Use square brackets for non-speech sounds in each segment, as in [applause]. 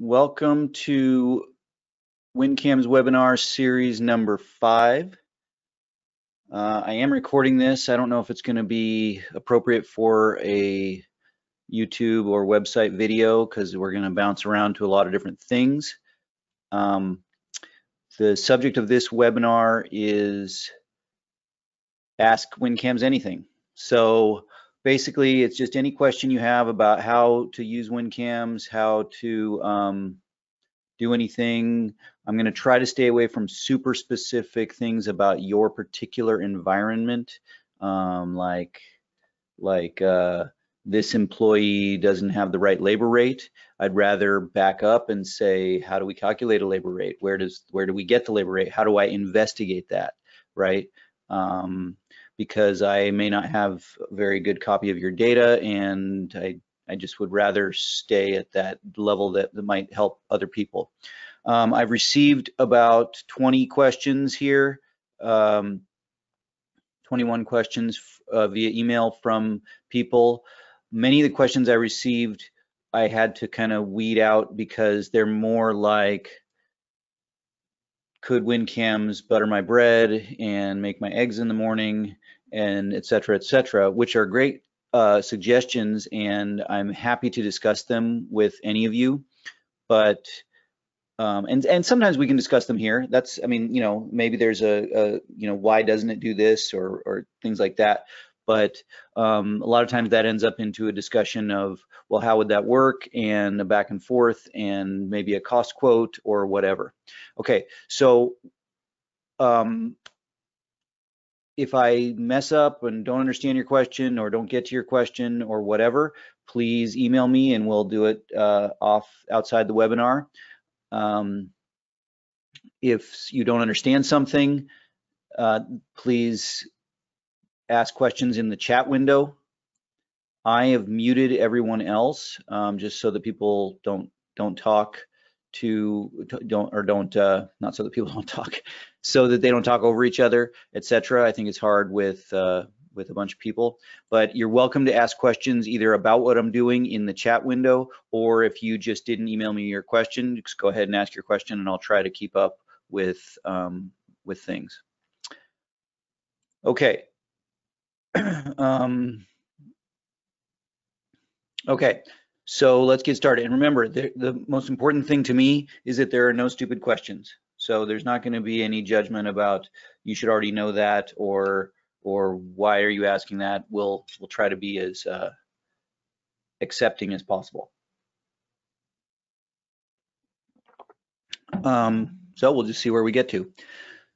welcome to WinCAMS webinar series number five. Uh, I am recording this. I don't know if it's going to be appropriate for a YouTube or website video because we're going to bounce around to a lot of different things. Um, the subject of this webinar is Ask WinCAMS Anything. So basically it's just any question you have about how to use WinCAMS, how to um, do anything. I'm going to try to stay away from super specific things about your particular environment, um, like like uh, this employee doesn't have the right labor rate. I'd rather back up and say, how do we calculate a labor rate? Where does where do we get the labor rate? How do I investigate that? Right? Um, because I may not have a very good copy of your data and I, I just would rather stay at that level that, that might help other people. Um, I've received about 20 questions here, um, 21 questions uh, via email from people. Many of the questions I received, I had to kind of weed out because they're more like, could WinCAMS butter my bread and make my eggs in the morning? And et cetera, et cetera, which are great uh, suggestions and I'm happy to discuss them with any of you. But um, and and sometimes we can discuss them here. That's I mean you know maybe there's a, a you know why doesn't it do this or or things like that. But um, a lot of times that ends up into a discussion of well how would that work and a back and forth and maybe a cost quote or whatever. Okay, so um, if I mess up and don't understand your question or don't get to your question or whatever, please email me and we'll do it uh, off outside the webinar. Um, if you don't understand something, uh, please ask questions in the chat window. I have muted everyone else um, just so that people don't don't talk to don't or don't uh, not so that people [laughs] don't talk so that they don't talk over each other etc i think it's hard with uh, with a bunch of people. But you're welcome to ask questions either about what i'm doing in the chat window or if you just didn't email me your question just go ahead and ask your question and i'll try to keep up with um, with things. Okay. [clears throat] Um, okay. So let's get started. And remember, the, the, most important thing to me is that there are no stupid questions. So there's not going to be any judgment about you should already know that or or why are you asking that. We'll we'll try to be as uh, accepting as possible. Um, so we'll just see where we get to.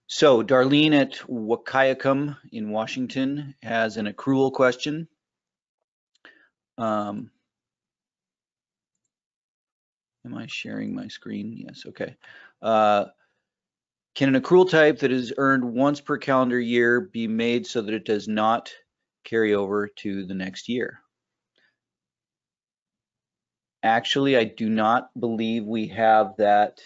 So Darlene at Wahkiakum in Washington has an accrual question. Um, Am I sharing my screen? Yes, okay. Uh, can an accrual type that is earned once per calendar year be made so that it does not carry over to the next year? Actually, I do not believe we have that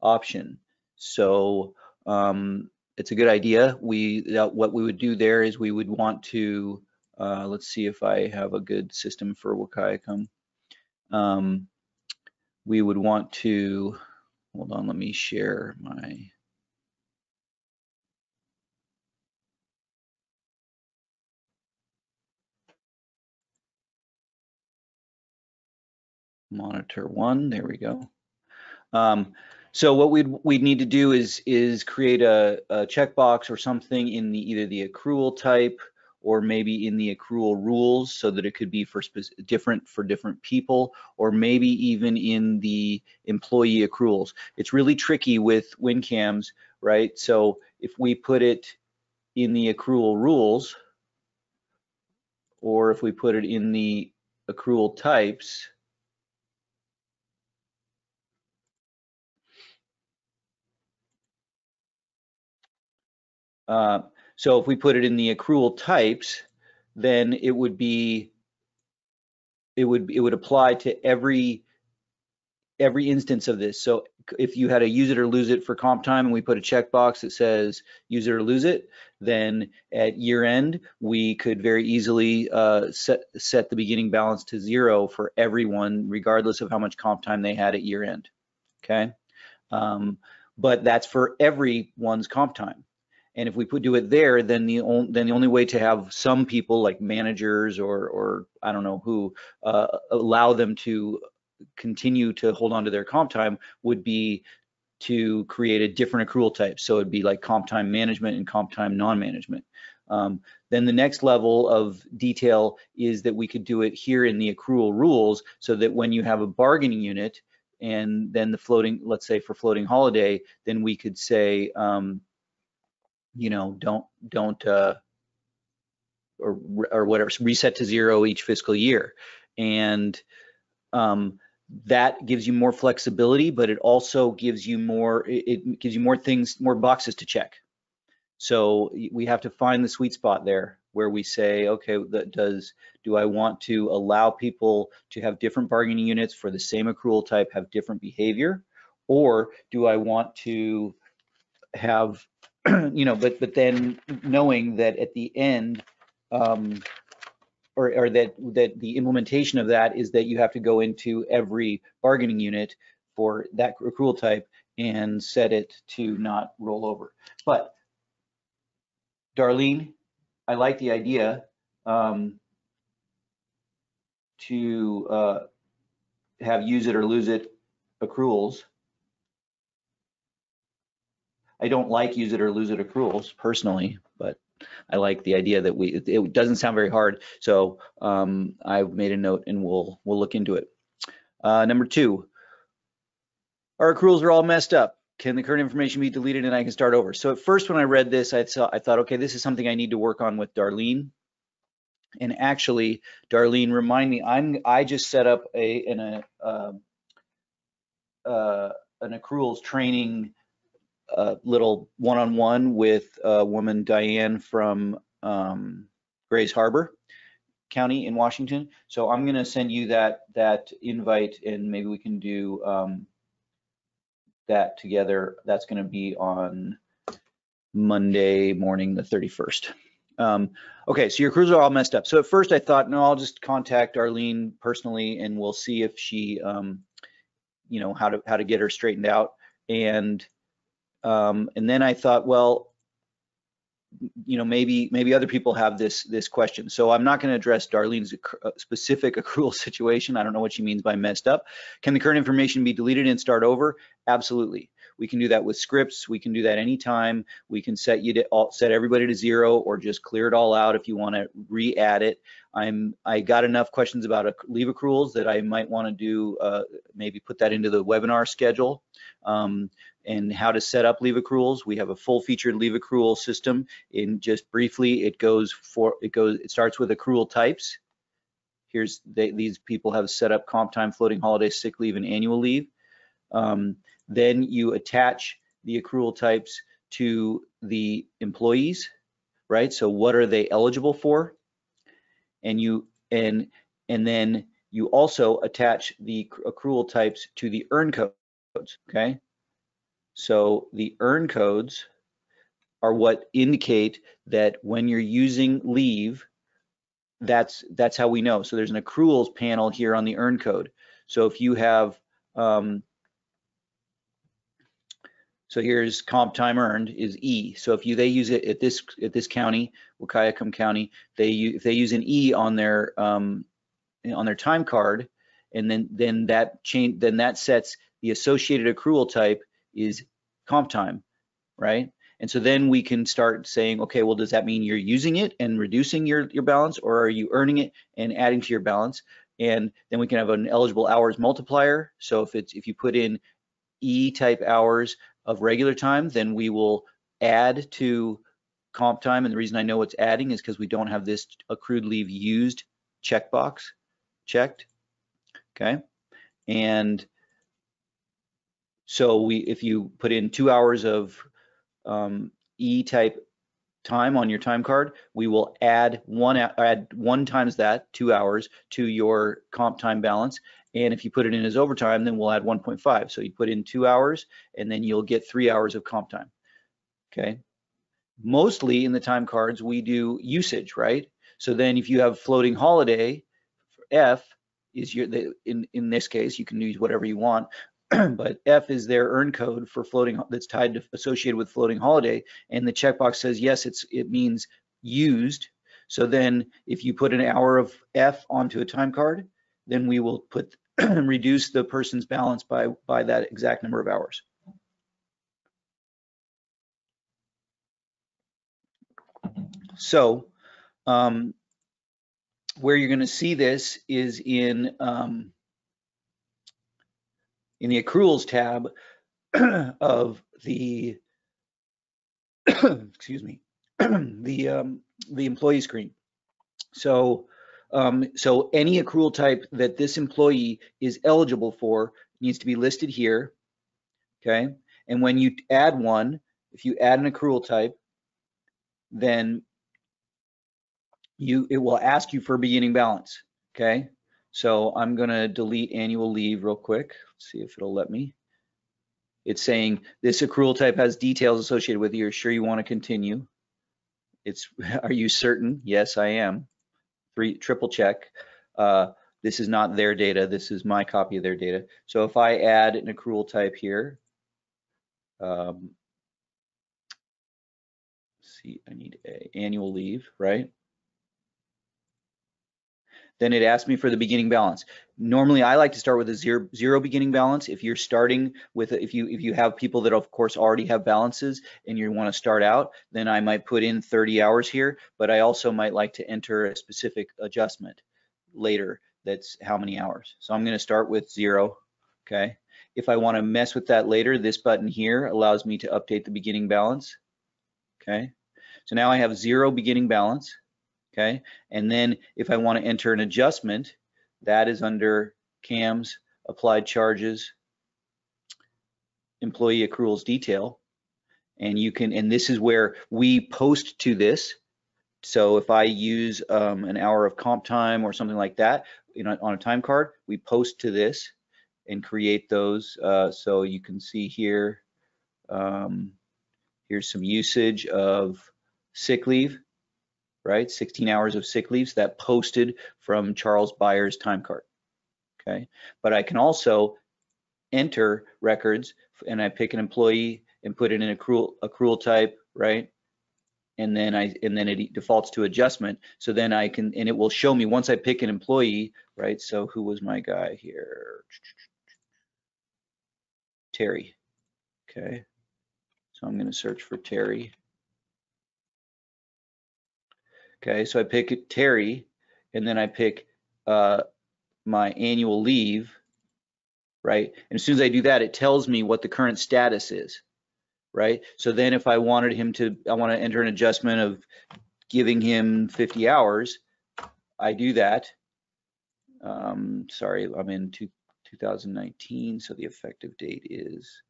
option. So um, it's a good idea. We that, what we would do there is we would want to uh, let's see if I have a good system for Wahkiakum. Um, we would want to, hold on, let me share my monitor one, there we go. Um, so what we'd we'd need to do is is create a, a checkbox or something in the either the accrual type or maybe in the accrual rules so that it could be for different for different people or maybe even in the employee accruals. It's really tricky with WinCAMS, right? So if we put it in the accrual rules or if we put it in the accrual types, uh, so if we put it in the accrual types, then it would be, it would, it would apply to every every instance of this. So if you had a use it or lose it for comp time and we put a checkbox that says use it or lose it, then at year end, we could very easily uh, set, set the beginning balance to zero for everyone, regardless of how much comp time they had at year end, okay? Um, but that's for everyone's comp time. And if we put do it there, then the only then the only way to have some people like managers or or I don't know who uh, allow them to continue to hold on to their comp time would be to create a different accrual type. So it'd be like comp time management and comp time non-management. Um, then the next level of detail is that we could do it here in the accrual rules so that when you have a bargaining unit and then the floating, let's say for floating holiday, then we could say, um, you know, don't, don't, uh, or, or whatever, reset to zero each fiscal year. And um, that gives you more flexibility, but it also gives you more, it gives you more things, more boxes to check. So we have to find the sweet spot there where we say, okay, does, do I want to allow people to have different bargaining units for the same accrual type, have different behavior? Or do I want to have, [clears throat] you know, but, but then knowing that at the end, um, or, or that that the implementation of that is that you have to go into every bargaining unit for that accrual type and set it to not roll over. But Darlene, I like the idea um, to uh, have use it or lose it accruals. I don't like use it or lose it accruals personally, but I like the idea that we, it doesn't sound very hard. So um, I've made a note and we'll, we'll look into it. Uh, number two, our accruals are all messed up. Can the current information be deleted and I can start over? So at first when I read this, I, saw, I thought, okay, this is something I need to work on with Darlene. And actually, Darlene, remind me, I'm I just set up a an a, uh, uh, an accruals training a little one-on-one with a woman, Diane from um, Grays Harbor County in Washington. So I'm going to send you that that invite, and maybe we can do um, that together. That's going to be on Monday morning, the 31st. Um, okay, so your accruals are all messed up. So at first I thought, no, I'll just contact Darlene personally, and we'll see if she, um, you know, how to how to get her straightened out. And um, and then I thought, well, you know, maybe maybe other people have this this question. So I'm not going to address Darlene's uh, specific [laughs] accrual situation. I don't know what she means by messed up. Can the current information be deleted and start over? Absolutely. We can do that with scripts. We can do that anytime. We can set you to all, set everybody to zero or just clear it all out if you want to re-add it. I'm I got enough questions about leave accruals that I might want to do uh, maybe put that into the webinar schedule. Um, and how to set up leave accruals. We have a full featured leave accrual system. In just briefly, it goes for it goes it starts with accrual types. Here's they, these people have set up comp time, floating holiday, sick leave, and annual leave. Um, then you attach the accrual types to the employees, right? So what are they eligible for? And you and and then you also attach the accrual types to the earn codes, okay? So the earn codes are what indicate that when you're using leave, that's that's how we know. So there's an accruals panel here on the earn code. So if you have, um, so here's comp time earned is E. So if you they use it at this at this county, Wahkiakum County, they if they use an E on their um, on their time card, and then then that change then that sets the associated accrual type is comp time, right? And so then we can start saying, okay, well, does that mean you're using it and reducing your, your balance or are you earning it and adding to your balance? And then we can have an eligible hours multiplier. So if it's if you put in E type hours of regular time, then we will add to comp time. And the reason I know it's adding is because we don't have this accrued leave used checkbox checked. Okay. And so we, if you put in two hours of um, E-type time on your time card, we will add one add one times that two hours to your comp time balance, And if you put it in as overtime, then we'll add 1.5. So you put in two hours and then you'll get three hours of comp time. Okay. Mostly in the time cards, we do usage, right? So then if you have floating holiday, F is your, the, in, in this case, you can use whatever you want, [clears throat] but F is their earn code for floating that's tied to associated with floating holiday. And the checkbox says, yes, it's it means used. So then if you put an hour of F onto a time card, then we will put [clears throat] reduce the person's balance by by that exact number of hours. So um, where you're going to see this is in um, in the accruals tab [clears throat] of the [clears throat] excuse me the um, the employee screen. So um, so any accrual type that this employee is eligible for needs to be listed here. Okay, and when you add one, if you add an accrual type, then you it will ask you for beginning balance. Okay, so I'm gonna delete annual leave real quick. Let's see if it'll let me. It's saying this accrual type has details associated with it. You're sure you want to continue? It's [laughs] are you certain? Yes, I am. Three triple check. Uh, this is not their data. This is my copy of their data. So if I add an accrual type here, um, see, I need a annual leave, right? Then it asks me for the beginning balance. Normally, I like to start with a zero, zero beginning balance. If you're starting with, if you if you have people that of course already have balances and you want to start out, then I might put in 30 hours here. But I also might like to enter a specific adjustment later. That's how many hours. So I'm going to start with zero. Okay. If I want to mess with that later, this button here allows me to update the beginning balance. Okay. So now I have zero beginning balance okay? And then if I want to enter an adjustment, that is under CAMS, applied charges, employee accruals detail. And you can, and this is where we post to this. So if I use um, an hour of comp time or something like that you know, on a time card, we post to this and create those. Uh, so you can see here, um, here's some usage of sick leave right? 16 hours of sick leaves that posted from Charles Byers time card. Okay, but I can also enter records and I pick an employee and put it in accrual accrual type, right? And then I and then it defaults to adjustment. So then I can and it will show me once I pick an employee, right? So who was my guy here? Terry. Okay. So I'm going to search for Terry. Okay, so I pick Terry, and then I pick uh, my annual leave, right? And as soon as I do that, it tells me what the current status is, right? So then if I wanted him to, I want to enter an adjustment of giving him 50 hours, I do that. Um, sorry, I'm in two, 2019, so the effective date is,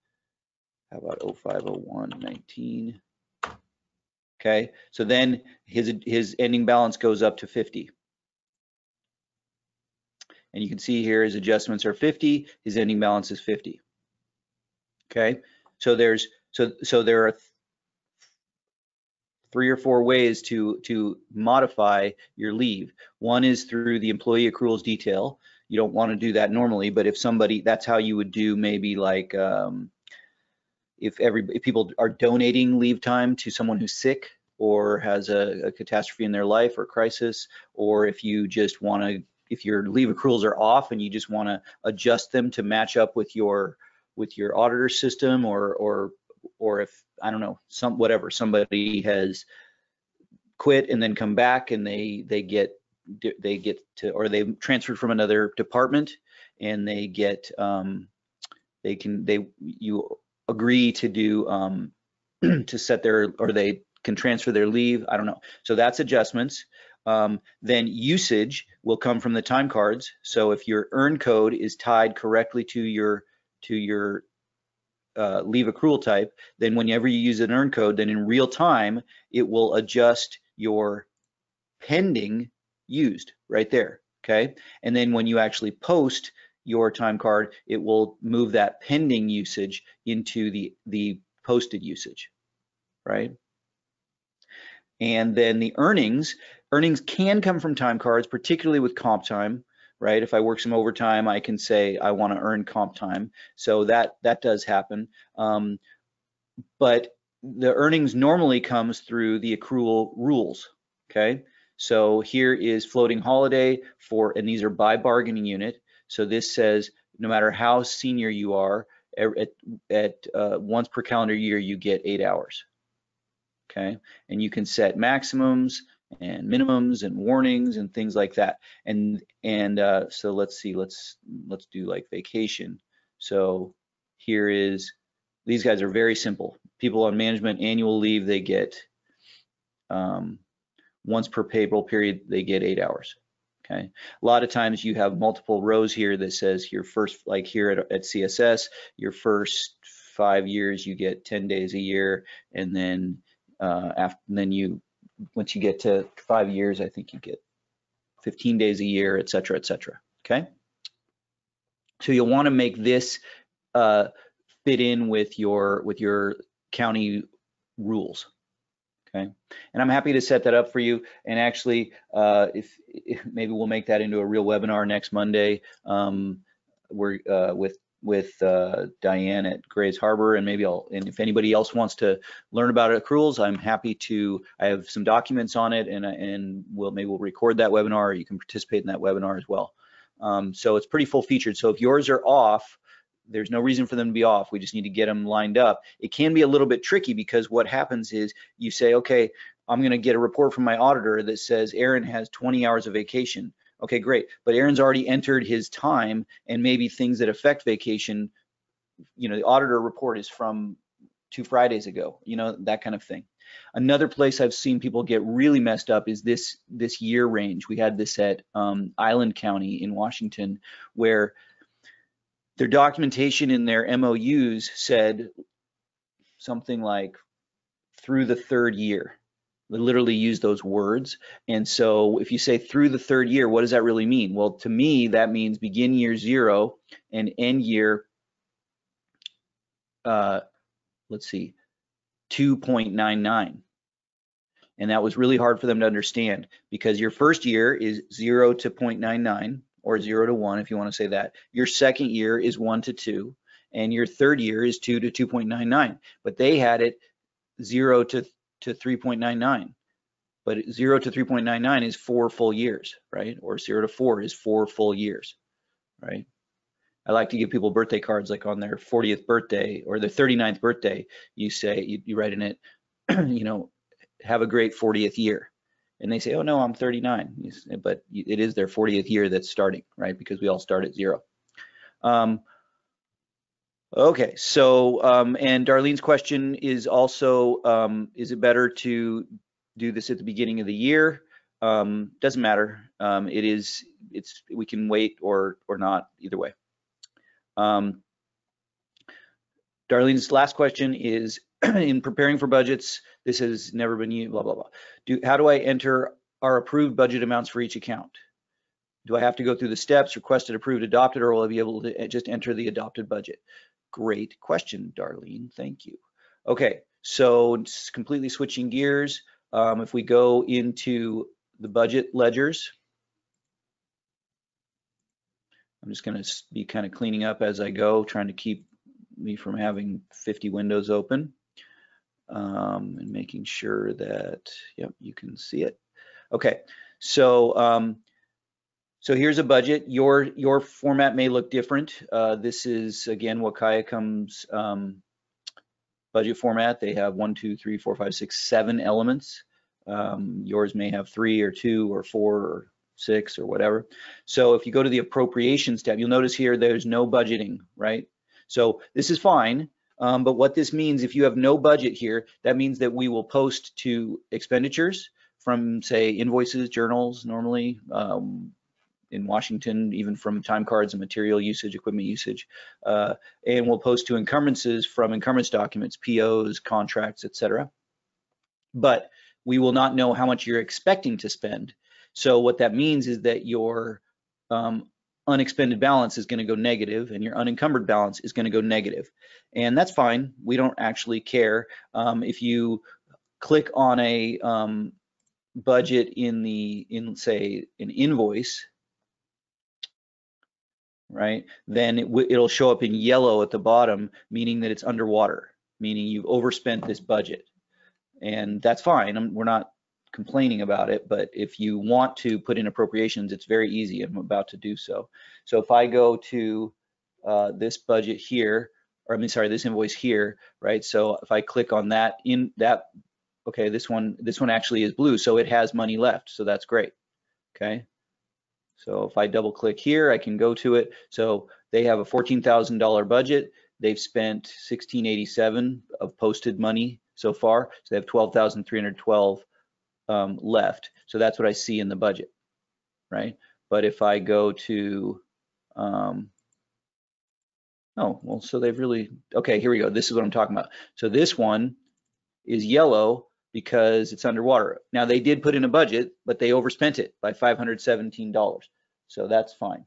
how about 0501 19? Okay, so then his, his ending balance goes up to 50. And you can see here his adjustments are 50, his ending balance is 50. Okay, so there's so so there are th three or four ways to to modify your leave. One is through the employee accruals detail. You don't want to do that normally, but if somebody, that's how you would do maybe like um, if every if people are donating leave time to someone who's sick or has a, a catastrophe in their life or crisis, or if you just want to if your leave accruals are off and you just want to adjust them to match up with your with your auditor system or or or if I don't know some whatever somebody has quit and then come back and they they get they get to or they transferred from another department and they get um, they can they you agree to do um, [clears throat] to set their or they can transfer their leave. I don't know. So that's adjustments. Um, then usage will come from the time cards. So if your earn code is tied correctly to your to your uh, leave accrual type, then whenever you use an earn code, then in real time it will adjust your pending used right there. Okay, and then when you actually post your time card, it will move that pending usage into the, the posted usage, right? And then the earnings, earnings can come from time cards, particularly with comp time, right? If I work some overtime, I can say I want to earn comp time. So that that does happen. Um, but the earnings normally comes through the accrual rules, okay? So here is floating holiday for, and these are by bargaining unit. So this says no matter how senior you are, at, at uh, once per calendar year, you get eight hours, okay? And you can set maximums and minimums and warnings and things like that. And and uh, so let's see, let's let's do like vacation. So here is these guys are very simple. People on management annual leave, they get um, once per payroll period, they get eight hours. Okay. A lot of times you have multiple rows here that says your first, like here at, at CSS, your first five years you get 10 days a year, and then uh, after, then you once you get to five years, I think you get 15 days a year, et cetera, et cetera. Okay. So you'll want to make this uh, fit in with your with your county rules. Okay. And I'm happy to set that up for you. And actually, uh, if, if, maybe we'll make that into a real webinar next Monday. Um, we're uh, with with uh, Diane at Grays Harbor, and maybe I'll, and if anybody else wants to learn about accruals, I'm happy to, I have some documents on it and, and we'll, maybe we'll record that webinar or you can participate in that webinar as well. Um, so it's pretty full featured. So if yours are off, there's no reason for them to be off. We just need to get them lined up. It can be a little bit tricky because what happens is you say, okay, I'm going to get a report from my auditor that says Aaron has 20 hours of vacation. Okay, great. But Aaron's already entered his time and maybe things that affect vacation, you know, the auditor report is from two Fridays ago, you know, that kind of thing. Another place I've seen people get really messed up is this this year range. We had this at um, Island County in Washington, where their documentation in their MOUs said something like through the third year They literally use those words. And so if you say through the third year, what does that really mean? Well, to me, that means begin year zero and end year, uh, let's see, 2.99. And that was really hard for them to understand because your first year is zero to 0.99 or zero to one, if you want to say that. Your second year is one to two and your third year is two to 2.99. But they had it zero to to 3.99 but 0 to 3.99 is four full years right or 0 to 4 is four full years right i like to give people birthday cards like on their 40th birthday or their 39th birthday you say you, you write in it [clears throat] you know have a great 40th year and they say oh no i'm 39 but it is their 40th year that's starting right because we all start at zero um, Okay, so um, and Darlene's question is also, um, is it better to do this at the beginning of the year? Um, doesn't matter. Um, it is, it's we can wait or or not either way. Um, Darlene's last question is, [clears throat] in preparing for budgets, this has never been used. Blah blah blah. Do how do I enter our approved budget amounts for each account? Do I have to go through the steps, requested, approved, adopted, or will I be able to just enter the adopted budget? Great question, Darlene. Thank you. Okay, so completely switching gears. Um, if we go into the budget ledgers, I'm just going to be kind of cleaning up as I go, trying to keep me from having 50 windows open um, and making sure that, yep, you can see it. Okay, so um, so here's a budget. Your your format may look different. Uh, this is again what Wahkiakum's um, budget format. They have one, two, three, four, five, six, seven elements. Um, yours may have three or two or four or six or whatever. So if you go to the appropriations tab, you'll notice here there's no budgeting, right? So this is fine, um, but what this means, if you have no budget here, that means that we will post to expenditures from say invoices, journals normally, um, in Washington, even from time cards and material usage, equipment usage. Uh, and we'll post to encumbrances from encumbrance documents, POs, contracts, etc. But we will not know how much you're expecting to spend. So what that means is that your um, unexpended balance is going to go negative and your unencumbered balance is going to go negative. And that's fine. We don't actually care. Um, if you click on a um, budget in the, in say, an invoice, right, then it it'll show up in yellow at the bottom, meaning that it's underwater, meaning you've overspent this budget. And that's fine. I'm, we're not complaining about it, but if you want to put in appropriations, it's very easy. I'm about to do so. So if I go to uh, this budget here, or I mean, sorry, this invoice here, right? So if I click on that in that, okay, this one, this one actually is blue, so it has money left. So that's great. Okay. So if I double click here, I can go to it. So they have a $14,000 budget. They've spent 1687 of posted money so far. So they have 12,312 um, left. So that's what I see in the budget, right? But if I go to, um, oh, well, so they've really, okay, here we go. This is what I'm talking about. So this one is yellow because it's underwater. Now they did put in a budget, but they overspent it by $517. So that's fine,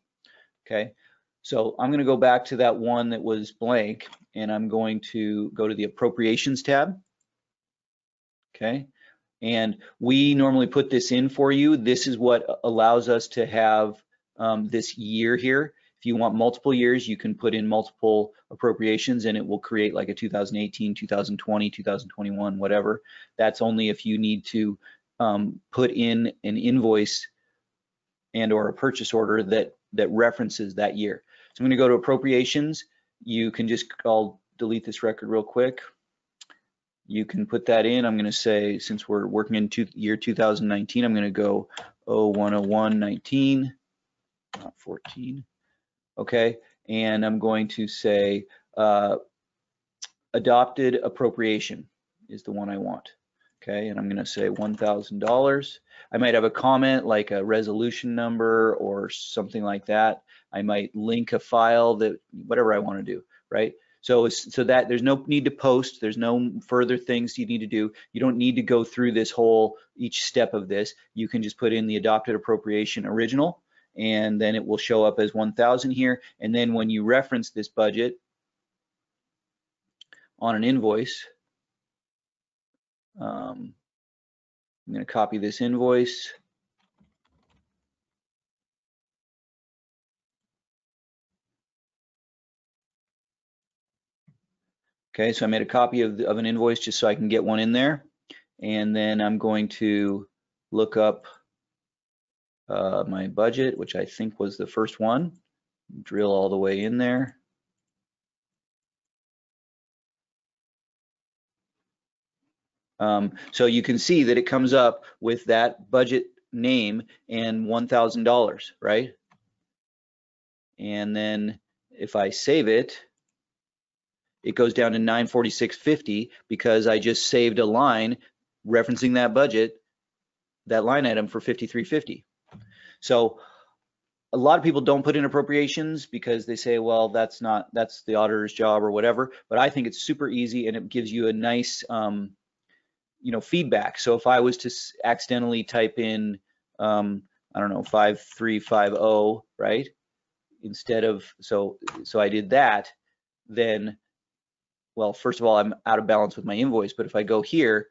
okay? So I'm gonna go back to that one that was blank and I'm going to go to the appropriations tab, okay? And we normally put this in for you. This is what allows us to have um, this year here. If you want multiple years, you can put in multiple appropriations and it will create like a 2018, 2020, 2021, whatever. That's only if you need to um, put in an invoice and or a purchase order that, that references that year. So I'm gonna go to appropriations. You can just, I'll delete this record real quick you can put that in. I'm going to say, since we're working in two, year 2019, I'm going to go 010119, not 14. Okay, and I'm going to say uh, adopted appropriation is the one I want. Okay, and I'm going to say $1,000. I might have a comment like a resolution number or something like that. I might link a file that whatever I want to do, right? So, so that there's no need to post, there's no further things you need to do. You don't need to go through this whole, each step of this. You can just put in the adopted appropriation original and then it will show up as 1000 here. And then when you reference this budget on an invoice, um, I'm gonna copy this invoice Okay, so I made a copy of, the, of an invoice just so I can get one in there. And then I'm going to look up uh, my budget, which I think was the first one, drill all the way in there. Um, so you can see that it comes up with that budget name and $1,000, right? And then if I save it, it goes down to 946.50 because I just saved a line referencing that budget, that line item for 5350. So a lot of people don't put in appropriations because they say, well, that's not, that's the auditor's job or whatever. But I think it's super easy and it gives you a nice, um, you know, feedback. So if I was to accidentally type in, um, I don't know, 5350, right? Instead of, so, so I did that, then well, first of all, I'm out of balance with my invoice, but if I go here,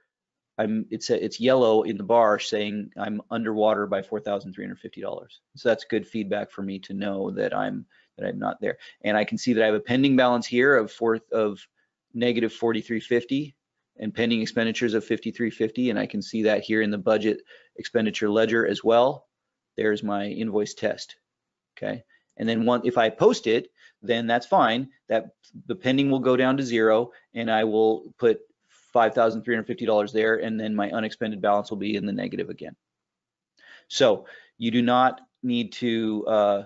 I'm it's a, it's yellow in the bar saying I'm underwater by four thousand three hundred fifty dollars. So that's good feedback for me to know that I'm that I'm not there. And I can see that I have a pending balance here of fourth of negative forty three fifty and pending expenditures of fifty three fifty, and I can see that here in the budget expenditure ledger as well. There's my invoice test. Okay, and then one if I post it, then that's fine. That the pending will go down to zero and I will put $5,350 there and then my unexpended balance will be in the negative again. So you do not need to uh,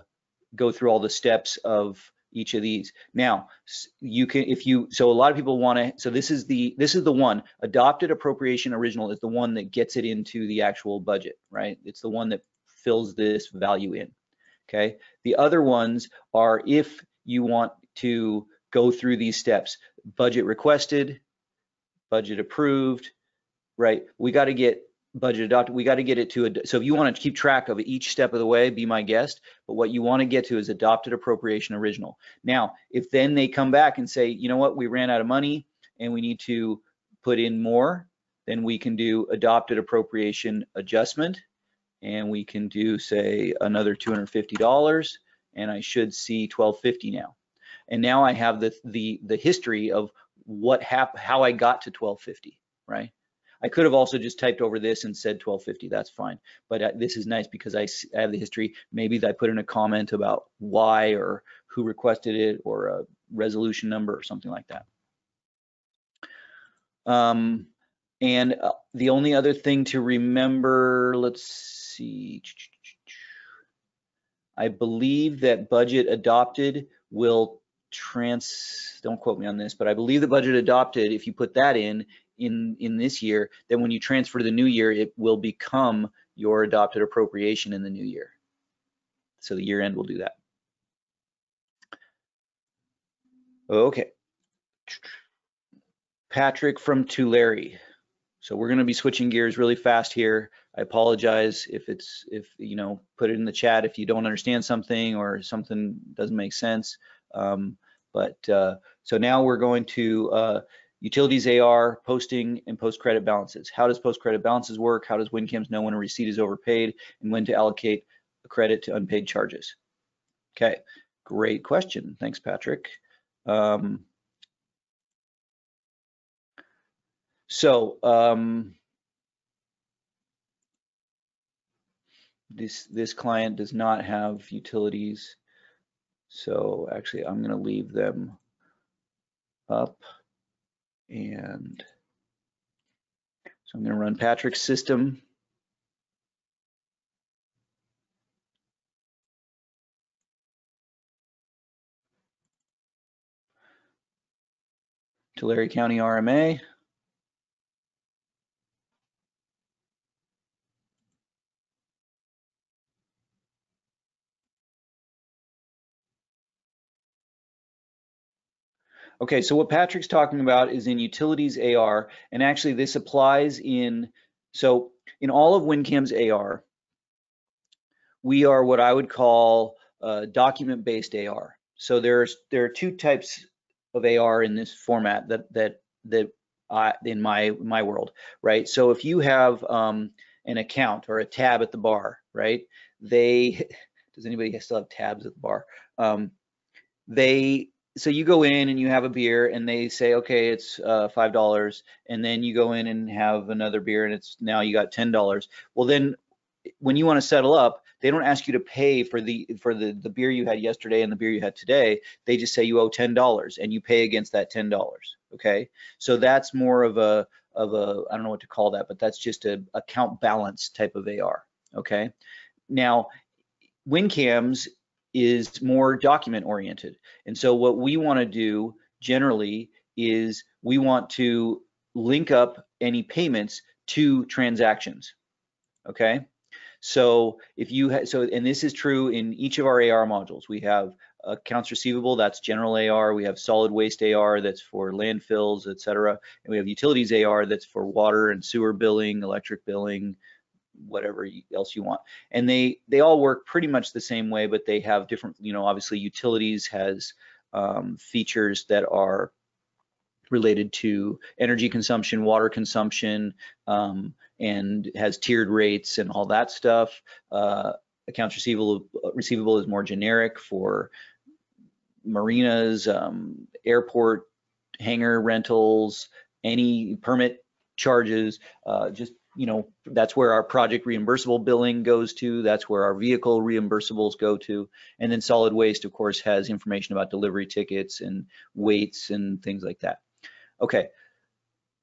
go through all the steps of each of these. Now, you can, if you, so a lot of people want to, so this is the, this is the one, adopted appropriation original is the one that gets it into the actual budget, right? It's the one that fills this value in, okay? The other ones are if you want to go through these steps. Budget requested, budget approved, right? We got to get budget adopted, we got to get it to, a so if you want to keep track of each step of the way, be my guest. But what you want to get to is adopted appropriation original. Now, if then they come back and say, you know what, we ran out of money and we need to put in more, then we can do adopted appropriation adjustment and we can do say another $250 and I should see 1250 now. And now I have the the the history of what happened, how I got to 1250, right? I could have also just typed over this and said 1250, that's fine. But uh, this is nice because I, I have the history. Maybe I put in a comment about why or who requested it or a resolution number or something like that. Um, and uh, the only other thing to remember, let's see. I believe that budget adopted will trans, don't quote me on this, but I believe the budget adopted, if you put that in, in, in this year, then when you transfer to the new year, it will become your adopted appropriation in the new year. So the year end will do that. Okay. Patrick from Tulare. So we're going to be switching gears really fast here. I apologize if it's if you know put it in the chat if you don't understand something or something doesn't make sense. Um, but uh, so now we're going to uh, utilities AR, posting and post credit balances. How does post credit balances work? How does WinCAMS know when a receipt is overpaid and when to allocate a credit to unpaid charges? Okay, great question. Thanks, Patrick. Um, so um, this this client does not have utilities so actually I'm going to leave them up and so I'm going to run Patrick's system. Tulare County RMA. Okay, so what Patrick's talking about is in utilities AR, and actually this applies in, so in all of WinCAMS AR, we are what I would call uh, document-based AR. So there's there are two types of AR in this format that that that I, in my my world, right? So if you have um, an account or a tab at the bar, right? They [laughs] does anybody still have tabs at the bar? Um, they so you go in and you have a beer and they say okay it's uh, five dollars. And then you go in and have another beer and it's now you got ten dollars. Well then when you want to settle up they don't ask you to pay for the for the the beer you had yesterday and the beer you had today. They just say you owe ten dollars and you pay against that ten dollars okay? So that's more of a of a i don't know what to call that but that's just a account balance type of ar okay? Now WinCAMS is more document oriented. And so what we want to do generally is we want to link up any payments to transactions. Okay. So if you so, and this is true in each of our AR modules. We have accounts receivable, that's general AR. We have solid waste AR, that's for landfills, et cetera. And we have utilities AR, that's for water and sewer billing, electric billing, whatever else you want. And they they all work pretty much the same way, but they have different, you know, obviously utilities has um, features that are related to energy consumption, water consumption, um, and has tiered rates and all that stuff. Uh, accounts receivable receivable is more generic for marinas, um, airport hangar rentals, any permit charges, uh, just you know, that's where our project reimbursable billing goes to. That's where our vehicle reimbursables go to. And then solid waste, of course, has information about delivery tickets and weights and things like that. Okay,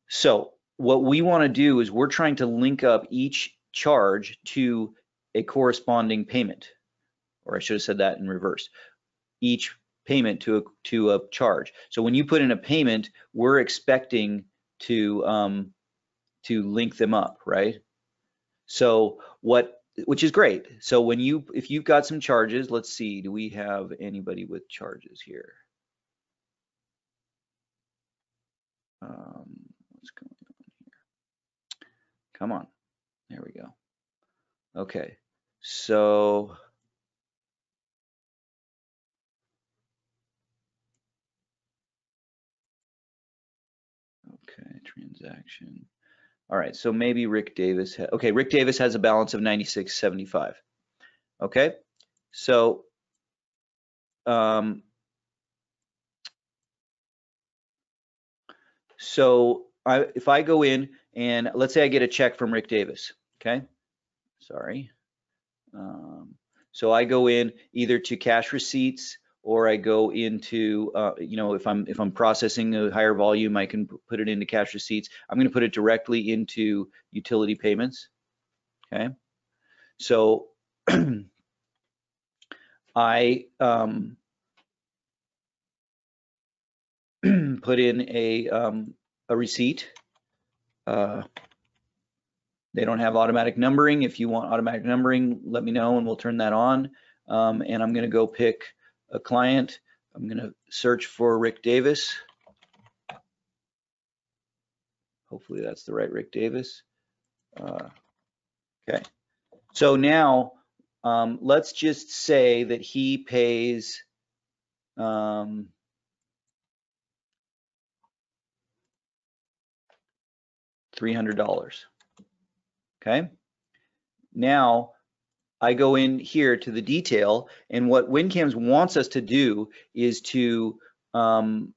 so what we want to do is we're trying to link up each charge to a corresponding payment, or I should have said that in reverse. Each payment to a, to a charge. So when you put in a payment, we're expecting to um, to link them up, right? So what, which is great. So when you, if you've got some charges, let's see, do we have anybody with charges here? Um, what's going on here? Come on, There we go. Okay, so okay, transaction. All right, so maybe Rick Davis. Okay, Rick Davis has a balance of 96.75. Okay, so um, so I, if I go in and let's say I get a check from Rick Davis, okay, sorry. Um, so I go in either to cash receipts or I go into, uh, you know, if I'm if I'm processing a higher volume, I can put it into cash receipts. I'm going to put it directly into utility payments. Okay, so [clears throat] I um, [clears throat] put in a um, a receipt. Uh, they don't have automatic numbering. If you want automatic numbering, let me know and we'll turn that on. Um, and I'm going to go pick a client. I'm going to search for Rick Davis. Hopefully that's the right Rick Davis. Uh, okay. So now um, let's just say that he pays um, $300. Okay. Now I go in here to the detail and what WinCAMS wants us to do is to um,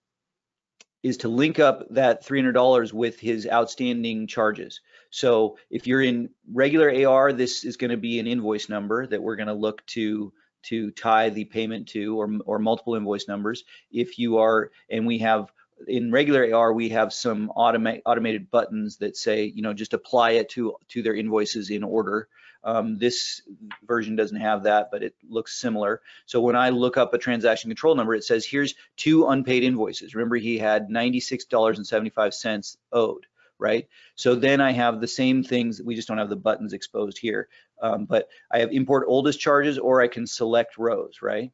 is to link up that $300 with his outstanding charges. So if you're in regular AR, this is going to be an invoice number that we're going to look to to tie the payment to or, or multiple invoice numbers. If you are, and we have in regular AR, we have some automate, automated buttons that say, you know, just apply it to, to their invoices in order. Um, this version doesn't have that, but it looks similar. So when I look up a transaction control number, it says here's two unpaid invoices. Remember, he had $96.75 owed, right? So then I have the same things. We just don't have the buttons exposed here. Um, but I have import oldest charges, or I can select rows, right?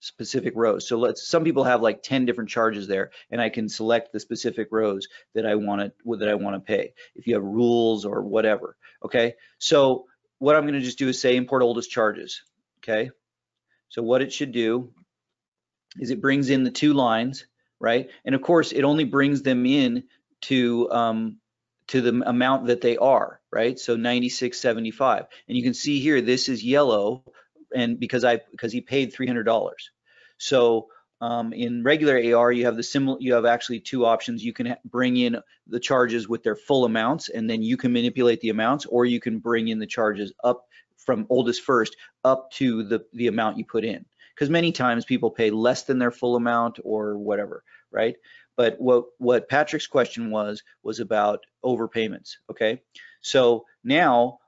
specific rows. So let's some people have like 10 different charges there and I can select the specific rows that I want to that I want to pay. If you have rules or whatever. Okay. So what I'm going to just do is say import oldest charges. Okay. So what it should do is it brings in the two lines, right? And of course it only brings them in to um, to the amount that they are, right? So 96.75. And you can see here, this is yellow and because I because he paid three hundred dollars. So um, in regular AR, you have the similar. You have actually two options. You can bring in the charges with their full amounts, and then you can manipulate the amounts, or you can bring in the charges up from oldest first up to the the amount you put in. Because many times people pay less than their full amount or whatever, right? But what what Patrick's question was was about overpayments. Okay, so now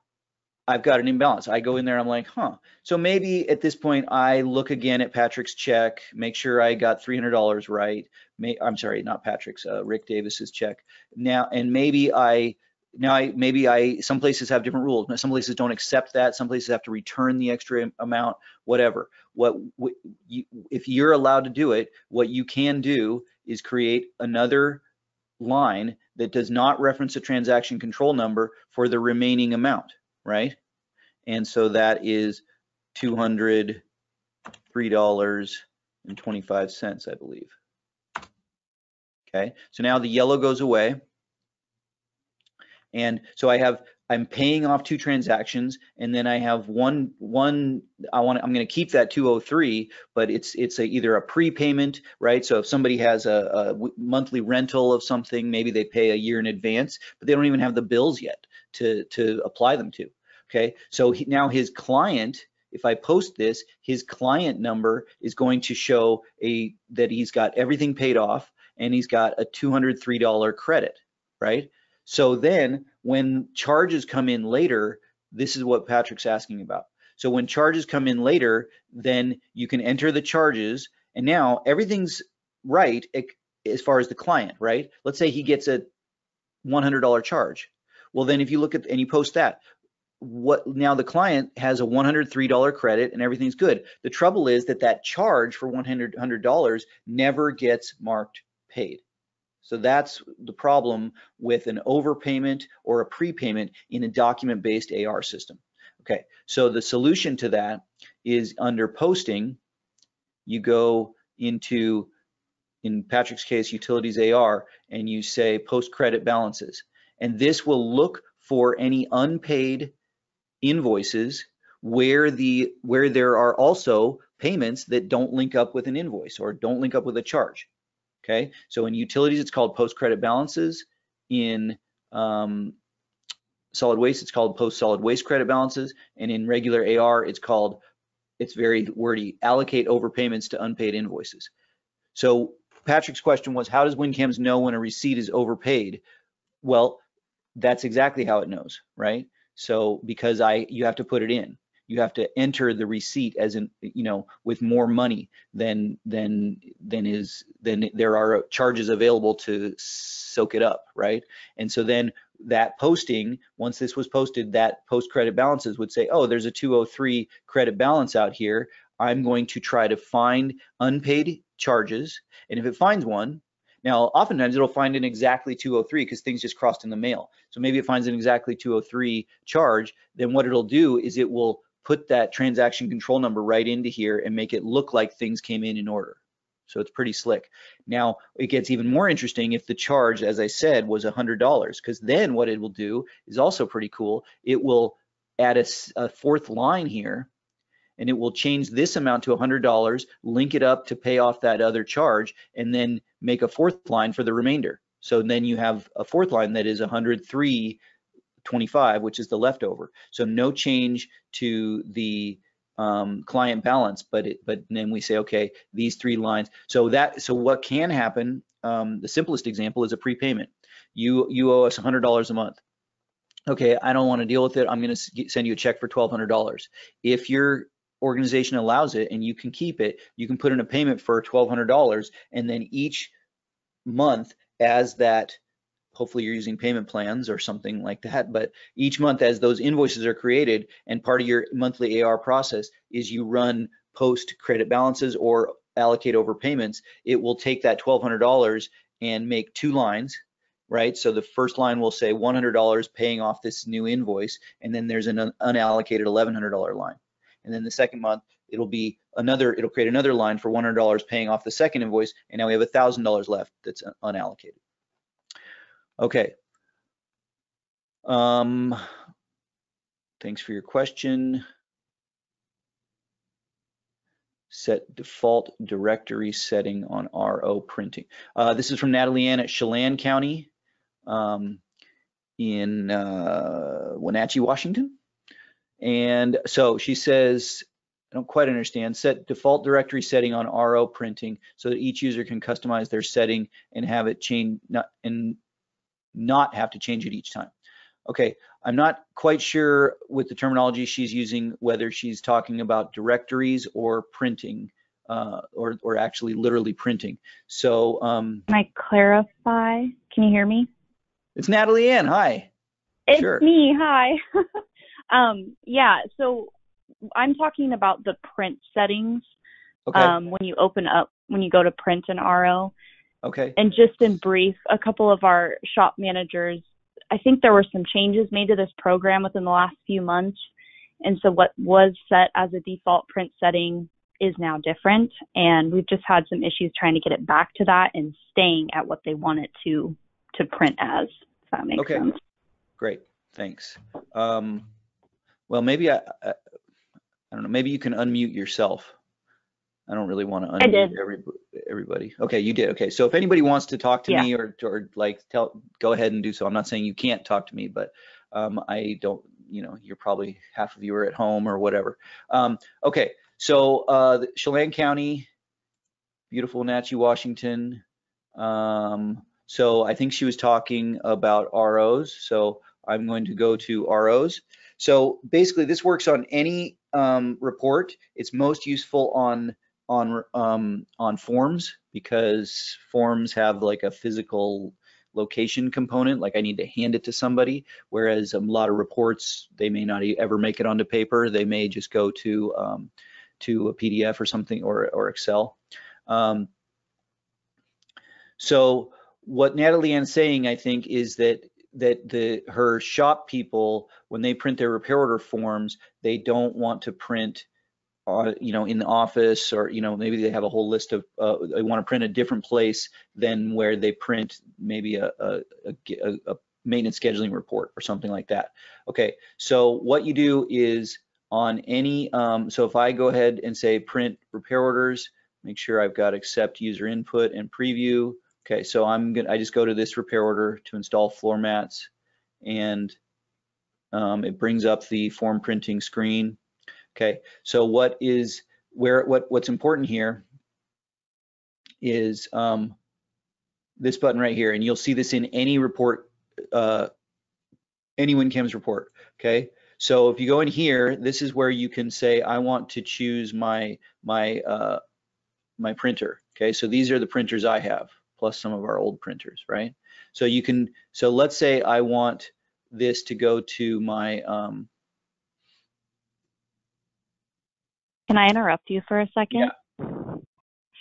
I've got an imbalance. I go in there, I'm like, huh. So maybe at this point, I look again at Patrick's check, make sure I got $300 right. May, I'm sorry, not Patrick's, uh, Rick Davis's check. Now, and maybe I, now I, maybe I, some places have different rules. Some places don't accept that. Some places have to return the extra amount, whatever. What, what you, if you're allowed to do it, what you can do is create another line that does not reference a transaction control number for the remaining amount right? And so that is $203.25, I believe. Okay, so now the yellow goes away. And so I have, I'm paying off two transactions and then I have one, one, I want I'm going to keep that 203, but it's, it's a, either a prepayment, right? So if somebody has a, a monthly rental of something, maybe they pay a year in advance, but they don't even have the bills yet to, to apply them to. Okay, so he, now his client, if I post this, his client number is going to show a that he's got everything paid off and he's got a $203 credit, right? So then when charges come in later, this is what Patrick's asking about. So when charges come in later, then you can enter the charges and now everything's right as far as the client, right? Let's say he gets a $100 charge. Well, then if you look at and you post that, what now the client has a $103 credit and everything's good. The trouble is that that charge for $100 never gets marked paid. So that's the problem with an overpayment or a prepayment in a document-based AR system. Okay, so the solution to that is under posting, you go into, in Patrick's case, utilities AR, and you say post credit balances. And this will look for any unpaid invoices where the where there are also payments that don't link up with an invoice or don't link up with a charge. Okay, so in utilities, it's called post credit balances. In um, solid waste, it's called post solid waste credit balances. And in regular AR, it's called, it's very wordy, allocate overpayments to unpaid invoices. So Patrick's question was, how does WinCAMS know when a receipt is overpaid? Well, that's exactly how it knows, right? So because I, you have to put it in. You have to enter the receipt as in you know with more money than than than is than there are charges available to soak it up right? And so then that posting once this was posted that post credit balances would say oh there's a 203 credit balance out here. I'm going to try to find unpaid charges. And if it finds one now, oftentimes it'll find an exactly 203 because things just crossed in the mail. So maybe it finds an exactly 203 charge. Then what it'll do is it will put that transaction control number right into here and make it look like things came in in order. So it's pretty slick. Now it gets even more interesting if the charge, as I said, was $100, because then what it will do is also pretty cool. It will add a, a fourth line here and it will change this amount to $100, link it up to pay off that other charge, and then make a fourth line for the remainder. So then you have a fourth line that is 103 25, which is the leftover. So no change to the um, client balance, but it, but then we say, okay, these three lines. So that so what can happen? Um, the simplest example is a prepayment. You you owe us $100 a month. Okay, I don't want to deal with it. I'm going to send you a check for $1,200. If your organization allows it and you can keep it, you can put in a payment for $1,200, and then each month as that hopefully you're using payment plans or something like that. But each month as those invoices are created and part of your monthly AR process is you run post credit balances or allocate over payments, it will take that $1,200 and make two lines, right? So the first line will say $100 paying off this new invoice, and then there's an unallocated $1,100 line. And then the second month, it'll be another, it'll create another line for $100 paying off the second invoice, and now we have $1,000 left that's unallocated. Okay. Um, thanks for your question. Set default directory setting on RO printing. Uh, this is from Natalie Ann at Chelan County um, in uh, Wenatchee, Washington. And so she says, I don't quite understand, set default directory setting on RO printing so that each user can customize their setting and have it change not and not have to change it each time. Okay, I'm not quite sure with the terminology she's using whether she's talking about directories or printing uh, or, or actually literally printing. So um, Can I clarify? Can you hear me? It's Natalie Ann. Hi. It's sure. me. Hi. [laughs] um, yeah, so I'm talking about the print settings. Okay. Um, when you open up, when you go to print an RO. Okay. And just in brief, a couple of our shop managers, I think there were some changes made to this program within the last few months. And so what was set as a default print setting is now different. And we've just had some issues trying to get it back to that and staying at what they want it to to print as, if that makes okay. sense. Great. Thanks. Um, well, maybe I, I, I don't know, maybe you can unmute yourself. I don't really want to unmute every, everybody. Okay, you did. Okay, so if anybody wants to talk to yeah. me or or like tell, go ahead and do so. I'm not saying you can't talk to me, but um, I don't. You know, you're probably half of you are at home or whatever. Um, okay, so uh, Chelan County, beautiful Wenatchee, Washington. Um, so I think she was talking about ROs. So I'm going to go to ROs. So basically, this works on any um, report. It's most useful on on um, on forms because forms have like a physical location component like i need to hand it to somebody whereas a lot of reports they may not ever make it onto paper they may just go to um, to a pdf or something or, or excel um, so what Natalie Ann's saying, I think, is that that the her shop people, when they print their repair order forms, they don't want to print, uh, you know, in the office or you know maybe they have a whole list of uh, they want to print a different place than where they print maybe a, a, a, a maintenance scheduling report or something like that. Okay, so what you do is on any, um, so if I go ahead and say print repair orders, make sure I've got accept user input and preview. Okay, so I'm gonna, I just go to this repair order to install floor mats and um, it brings up the form printing screen. Okay, so what is, where, what, what's important here is um, this button right here, and you'll see this in any report, uh, any WinCAMS report, okay? So if you go in here, this is where you can say, I want to choose my, my, uh, my printer, okay? So these are the printers I have, plus some of our old printers, right? So you can, so let's say I want this to go to my, um, Can I interrupt you for a second? Yeah.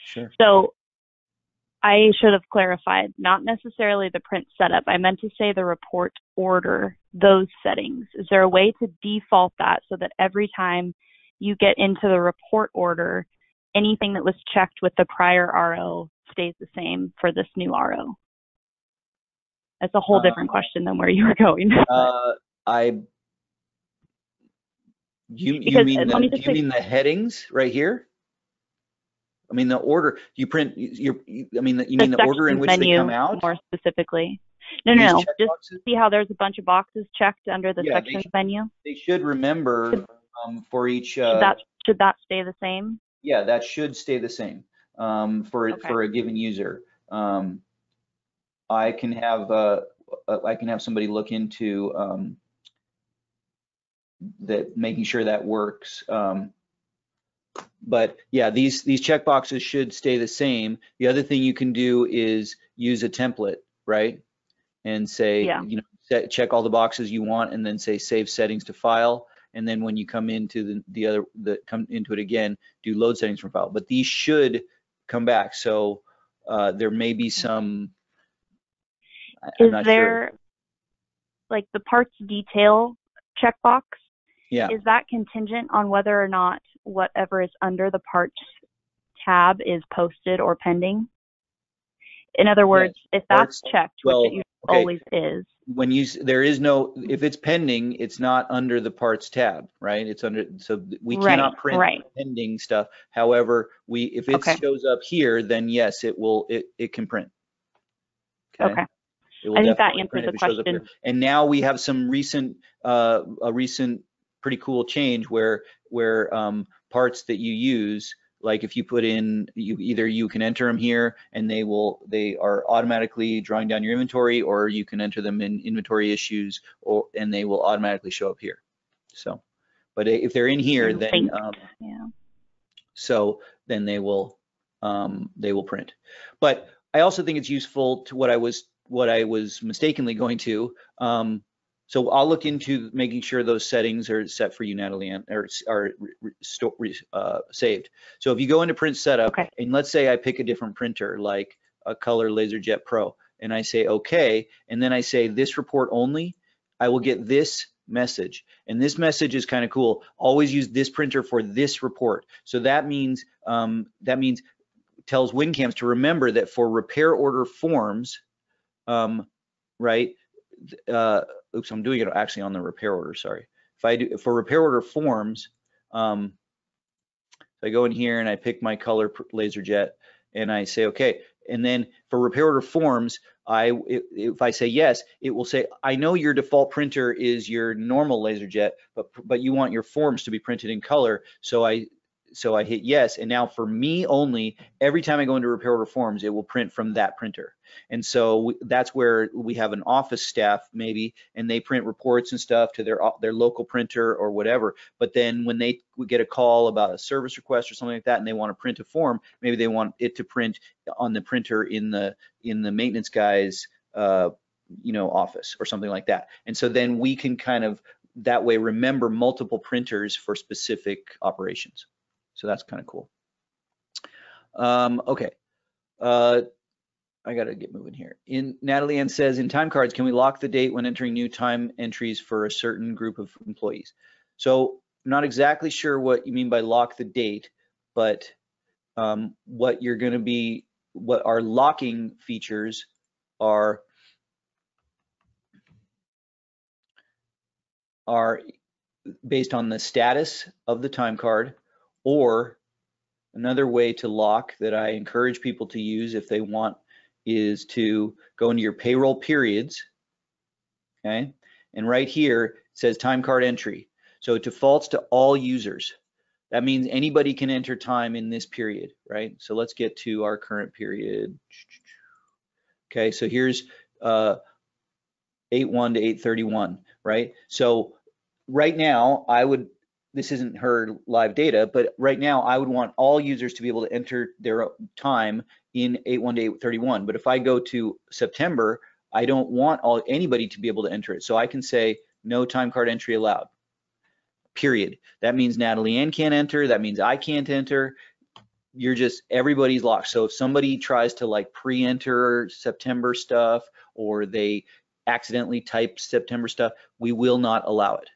Sure. So I should have clarified, not necessarily the print setup. I meant to say the report order, those settings. Is there a way to default that so that every time you get into the report order, anything that was checked with the prior RO stays the same for this new RO? That's a whole different Uh, question than where you were [laughs] going. Uh, I, you, you Because, mean uh, the, me you say- mean the headings right here? I mean, the order, you print, you're, you- I mean, you The mean the order in which they come out? More specifically. No, no, no. Just see how there's a bunch of boxes checked under the Yeah, they sections should- menu? They should remember, um, for each, Should uh, that should that stay the same? yeah, that should stay the same, um, for, Okay. for a given user. Um, I can have, uh, uh, I can have somebody look into, um, that, making sure that works. Um, but yeah, these, these checkboxes should stay the same. The other thing you can do is use a template, right? And say, Yeah. you know, set, check all the boxes you want and then say save settings to file. And then when you come into the, the other, the, come into it again, do load settings from file. But these should come back. So, uh, there may be some, Is not sure. there like the parts detail checkbox? Yeah, Is that contingent on whether or not whatever is under the parts tab is posted or pending? In other words, if that's Parts- checked, which it usually okay. always is, when you, there is no, if it's pending, it's not under the parts tab, right? It's under, so we Right, cannot print right. pending stuff. However, we, if it Okay. shows up here, then yes, it will, it, it can print. Okay. It will I think that answers the it shows up here. question. And now we have some recent, uh, a recent pretty cool change where, where, um, parts that you use, like if you put in, you, either you can enter them here and they will, they are automatically drawing down your inventory, or you can enter them in inventory issues, or, and they will automatically show up here. So, but if they're in here, then, um, yeah. so then they will um, they will print. But I also think it's useful to what I was what I was mistakenly going to. Um, so I'll look into making sure those settings are set for you, Natalie, and or are re- re- sto- re- uh, saved. So if you go into print setup, Okay. and let's say I pick a different printer like a Color LaserJet Pro, and I say okay, and then I say this report only, I will get this message. And this message is kind of cool. Always use this printer for this report. So that means um, that means tells WinCAMS to remember that for repair order forms, um, right? Uh, oops, I'm doing it actually on the repair order. Sorry. If I do for repair order forms, um, if I go in here and I pick my color laser jet and I say okay, and then for repair order forms, I if, if I say yes, it will say I know your default printer is your normal laser jet, but but you want your forms to be printed in color, so I so I hit yes, and now for me only, every time I go into repair order forms, it will print from that printer. And so that's where we have an office staff maybe, and they print reports and stuff to their their local printer or whatever. But then when they get a call about a service request or something like that, and they want to print a form, maybe they want it to print on the printer in the in the maintenance guy's uh, you know office or something like that. And so then we can kind of that way remember multiple printers for specific operations. So that's kind of cool. Um, okay. Uh, I gotta get moving here. In Natalie Ann says in time cards, can we lock the date when entering new time entries for a certain group of employees? So I'm not exactly sure what you mean by lock the date, but um, what you're going to be, what our locking features are, are based on the status of the time card or another way to lock that I encourage people to use if they want is to go into your payroll periods, okay? And right here it says time card entry. So it defaults to all users. That means anybody can enter time in this period, right? So let's get to our current period. Okay, so here's uh, 8-1 to 831, right? So right now, I would, this isn't her live data, but right now I would want all users to be able to enter their time in 8-1 to 831. But if I go to September, I don't want all anybody to be able to enter it. So I can say no time card entry allowed period. That means Natalie Ann can't enter. That means I can't enter. You're just, everybody's locked. So if somebody tries to like pre-enter September stuff or they accidentally type September stuff, we will not allow it,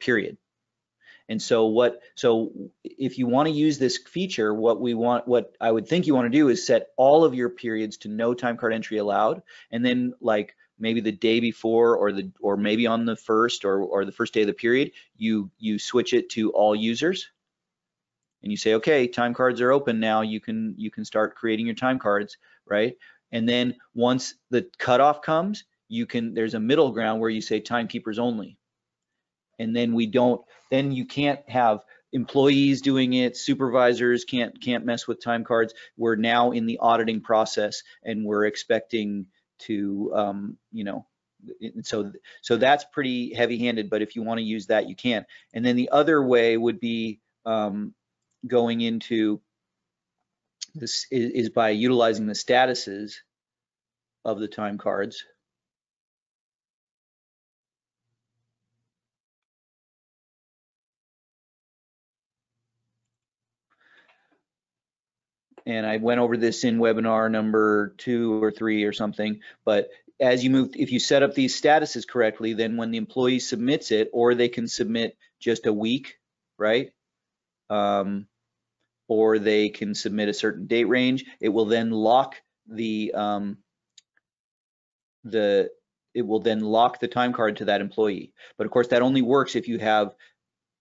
period. And so what, so if you want to use this feature, what we want, what I would think you want to do is set all of your periods to no time card entry allowed. And then like maybe the day before or the or maybe on the first or, or the first day of the period, you you switch it to all users and you say, okay, time cards are open now. You can you can start creating your time cards, right? And then once the cutoff comes, you can there's a middle ground where you say timekeepers only. And then we don't then you can't have employees doing it, supervisors can't can't mess with time cards. We're now in the auditing process and we're expecting to um, you know so so that's pretty heavy handed but if you want to use that you can and then the other way would be um, going into this is, is by utilizing the statuses of the time cards and I went over this in webinar number two or three or something, but as you move, if you set up these statuses correctly, then when the employee submits it, or they can submit just a week, right? Um, or they can submit a certain date range, it will then lock the, um, the, it will then lock the time card to that employee. But of course, that only works if you have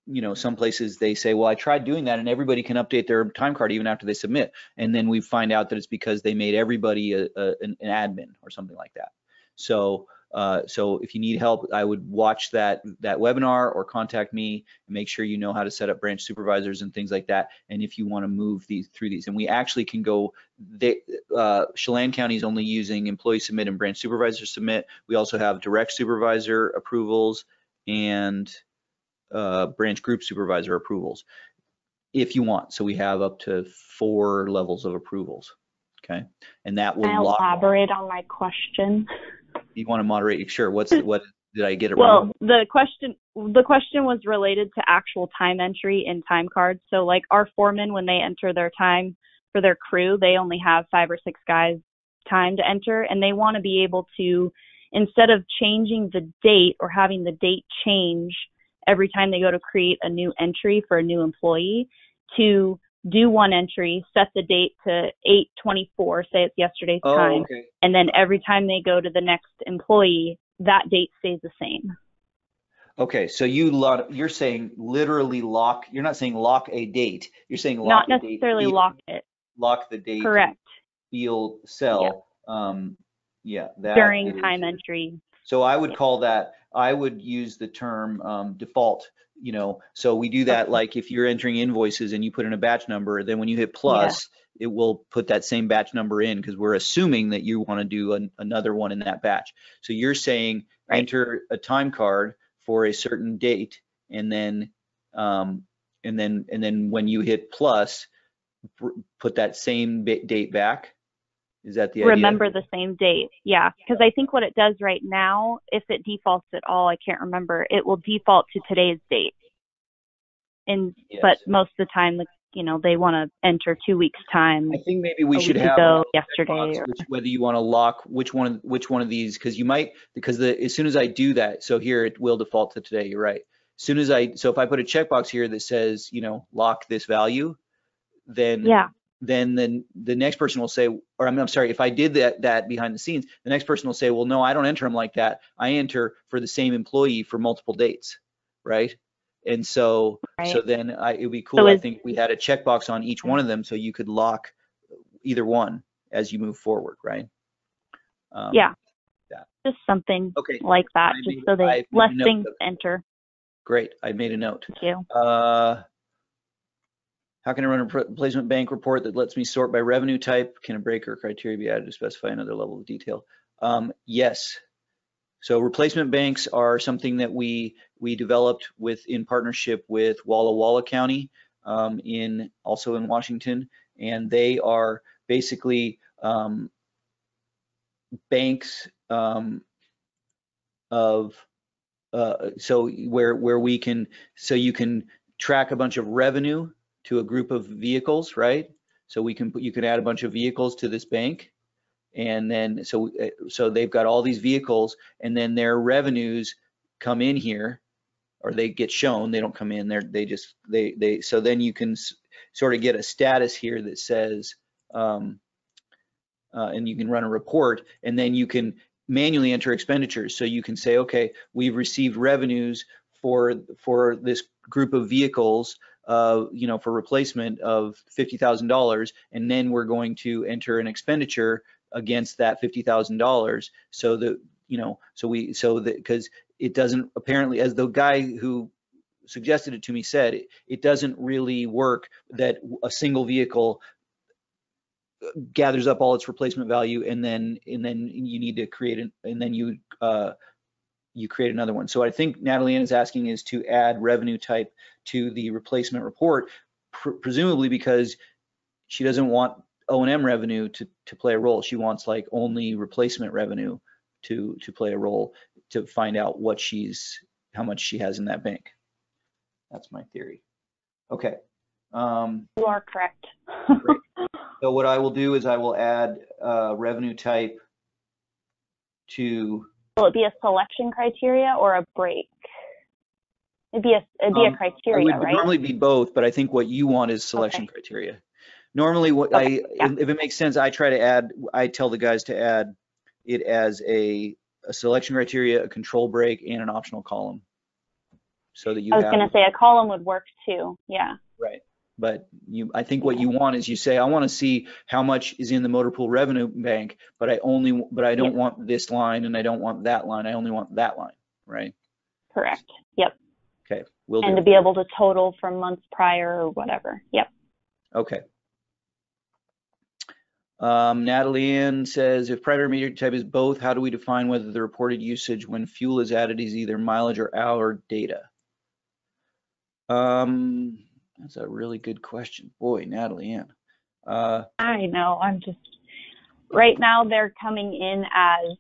you know, some places they say, well, I tried doing that and everybody can update their time card even after they submit. And then we find out that it's because they made everybody a, a, an, an, admin or something like that. So, uh, so if you need help, I would watch that that webinar or contact me and make sure you know how to set up branch supervisors and things like that. And if you want to move these through these, and we actually can go. They, uh, Chelan County is only using employee submit and branch supervisor submit. We also have direct supervisor approvals and uh, branch group supervisor approvals if you want. So we have up to four levels of approvals. Okay, and that will Can I elaborate on my question. You want to moderate? Sure. What's [laughs] what? Did I get it well, wrong? Well, the question the question was related to actual time entry in time cards. So like our foremen, when they enter their time for their crew, they only have five or six guys time to enter, and they want to be able to instead of changing the date or having the date change every time they go to create a new entry for a new employee to do one entry, set the date to 824, say it's yesterday's oh, time, okay. and then every time they go to the next employee, that date stays the same. Okay, so you you're saying literally lock. You're not saying lock a date. You're saying lock not necessarily date, lock it. Lock the date. Correct. Field cell. Yeah. Um, yeah. During is, time entry. So I would call that I would use the term um, default, you know, so we do that like if you're entering invoices and you put in a batch number, then when you hit plus, yeah. it will put that same batch number in because we're assuming that you want to do an, another one in that batch. So you're saying right. enter a time card for a certain date and then um, and then and then when you hit plus, put that same date back is that the remember idea? the same date? Yeah, because I think what it does right now, if it defaults at all, I can't remember. It will default to today's date. And yes. but most of the time, the you know, they want to enter two weeks time. I think maybe we should have ago, yesterday. Or, which, whether you want to lock which one of which one of these because you might because the as soon as I do that, so here it will default to today. You're right. As soon as I so if I put a checkbox here that says you know lock this value, then yeah, then the, the next person will say, or I'm, I'm sorry, if I did that, that behind the scenes, the next person will say, well, no, I don't enter them like that. I enter for the same employee for multiple dates, right? And so, so then I, it'd be cool. So I think we had a checkbox on each one of them so you could lock either one as you move forward, right? Um, yeah. that. Just something Okay, like that, I just made- so they less things enter. great. I made a note. Thank you. Uh, how can I run a pr- placement bank report that lets me sort by revenue type? Can a break or criteria be added to specify another level of detail? Um, yes. So replacement banks are something that we we developed with in partnership with Walla Walla County um, in also in Washington, and they are basically um, banks um, of uh, so where where we can so you can track a bunch of revenue to a group of vehicles, right? So we can put you can add a bunch of vehicles to this bank, and then so uh, so they've got all these vehicles, and then their revenues come in here, or they get shown. They don't come in. They're they just they they so then you can sort of get a status here that says. Um, uh, and you can run a report and then you can manually enter expenditures. So you can say, okay, we've received revenues for for this group of vehicles, you know, for replacement of fifty thousand dollars, and then we're going to enter an expenditure against that fifty thousand dollars. So that you know, so we so that because it doesn't apparently, as the guy who suggested it to me said, it, it doesn't really work that a single vehicle gathers up all its replacement value and then and then you need to create an and then you uh you create another one. So I think Natalie Ann is asking is to add revenue type to the replacement report, pr- presumably because she doesn't want O and M revenue to to play a role. She wants like only replacement revenue to to play a role to find out what she's how much she has in that bank. That's my theory. Okay. Um, You are correct. [laughs] So what I will do is I will add uh, revenue type to Will it be a selection criteria or a break? It'd be a it'd be Um, a It criteria, would right? normally be both, but I think what you want is selection Okay. criteria. Normally, what Okay, I, yeah. if it makes sense, I try to add, I tell the guys to add it as a, a selection criteria, a control break, and an optional column. So that you I was gonna say a column would work too. Yeah. right. But you, I think what you want is you say, I want to see how much is in the motor pool revenue bank, but I only, but I don't Yeah. want this line and I don't want that line. I only want that line, right? Correct. Yep. Okay, we'll And do. to be able to total from months prior or whatever. Yep. Okay. Um, Natalie Ann says, if primary meter type is both, how do we define whether the reported usage when fuel is added is either mileage or hour data? Um, that's a really good question. Boy, Natalie Ann. Uh, I know. I'm just right now they're coming in as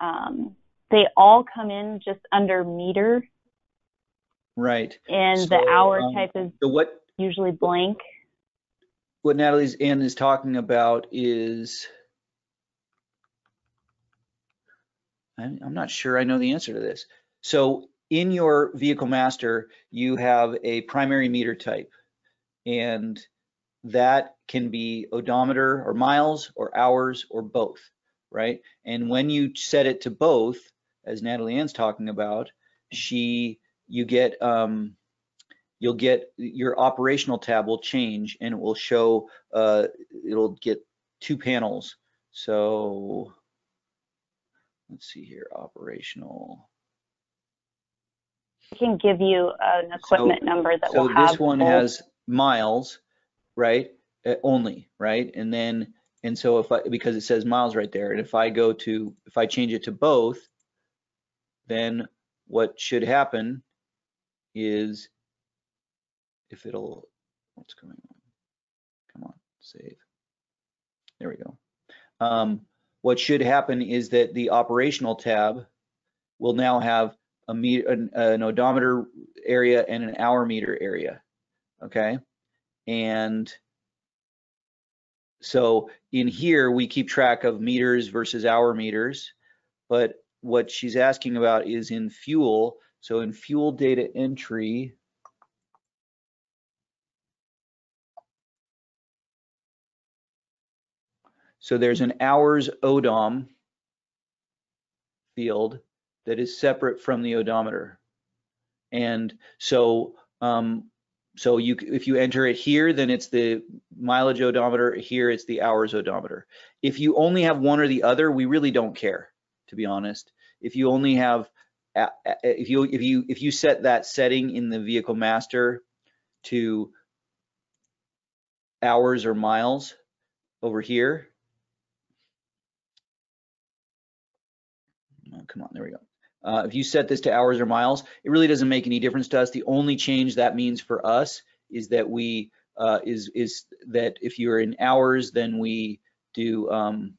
um, they all come in just under meter, right. and So, the hour um, type is So what, usually blank. what Natalie's Ann is talking about is, I'm, I'm not sure I know the answer to this. So in your vehicle master, you have a primary meter type and that can be odometer or miles or hours or both, right? And when you set it to both, as Natalie Ann's talking about, she, you get, um, you'll get your operational tab will change and it will show uh, it'll get two panels so let's see here operational I can give you an equipment number that so will have So this one has miles right uh, only right? And then and so if i because it says miles right there and if i go to if i change it to both then what should happen is if it'll what's going on? Come on save. There we go. Um, what should happen is that the operational tab will now have a meter an, an odometer area and an hour meter area okay And so in here, we keep track of meters versus hour meters. But what she's asking about is in fuel. So in fuel data entry, so there's an hours ODOM field that is separate from the odometer. And so um, so you if you enter it here, then it's the mileage odometer. Here it's the hours odometer. If you only have one or the other, we really don't care, to be honest. If you only have if you if you if you set that setting in the vehicle master to hours or miles over here. Oh, come on, there we go. Uh, if you set this to hours or miles, it really doesn't make any difference to us. The only change that means for us is that we uh, is is that if you're in hours, then we do um,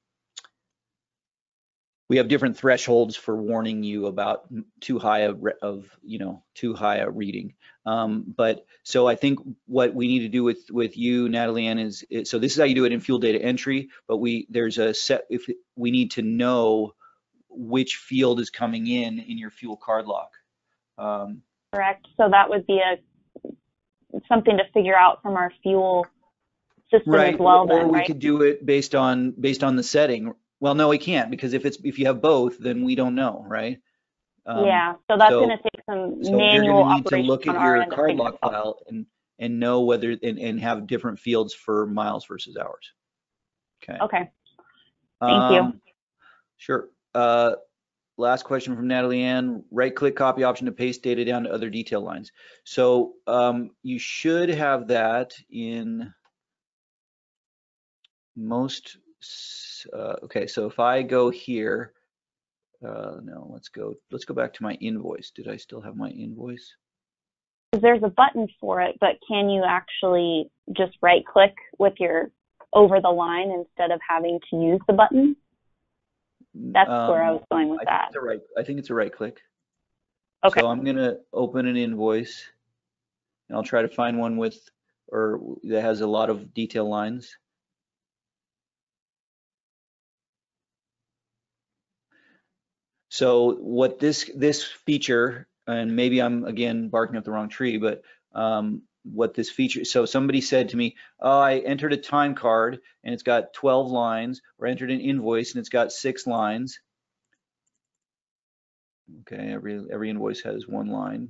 we have different thresholds for warning you about too high of, of you know too high a reading. Um, but so I think what we need to do with with you, Natalie Ann, is, is so this is how you do it in fuel data entry. But we there's a set if we need to know which field is coming in in your fuel card lock. Um, Correct. So that would be a something to figure out from our fuel system right. as well. Or then, we right? could do it based on based on the setting. Well, no, we can't because if it's if you have both, then we don't know, right? Um, yeah. So that's so, going to take some so manual you're going to need to look at your card lock out. file and and know whether and, and have different fields for miles versus hours. Okay. Okay. Thank you. Um, Sure. Uh, last question from Natalie Ann. Right click copy option to paste data down to other detail lines. So um, you should have that in most, uh, okay, so if I go here, uh, no, let's go, let's go back to my invoice. Did I still have my invoice? There's a button for it, but can you actually just right click with your over the line instead of having to use the button? That's where I Um, was going with I that. a right, I think it's a right click. Okay. So I'm gonna open an invoice and I'll try to find one with, or that has a lot of detail lines. So what this, this feature, and maybe I'm again barking up the wrong tree, but um, what this feature, so somebody said to me, oh, I entered a time card and it's got 12 lines, or entered an invoice and it's got six lines. Okay, every every invoice has one line,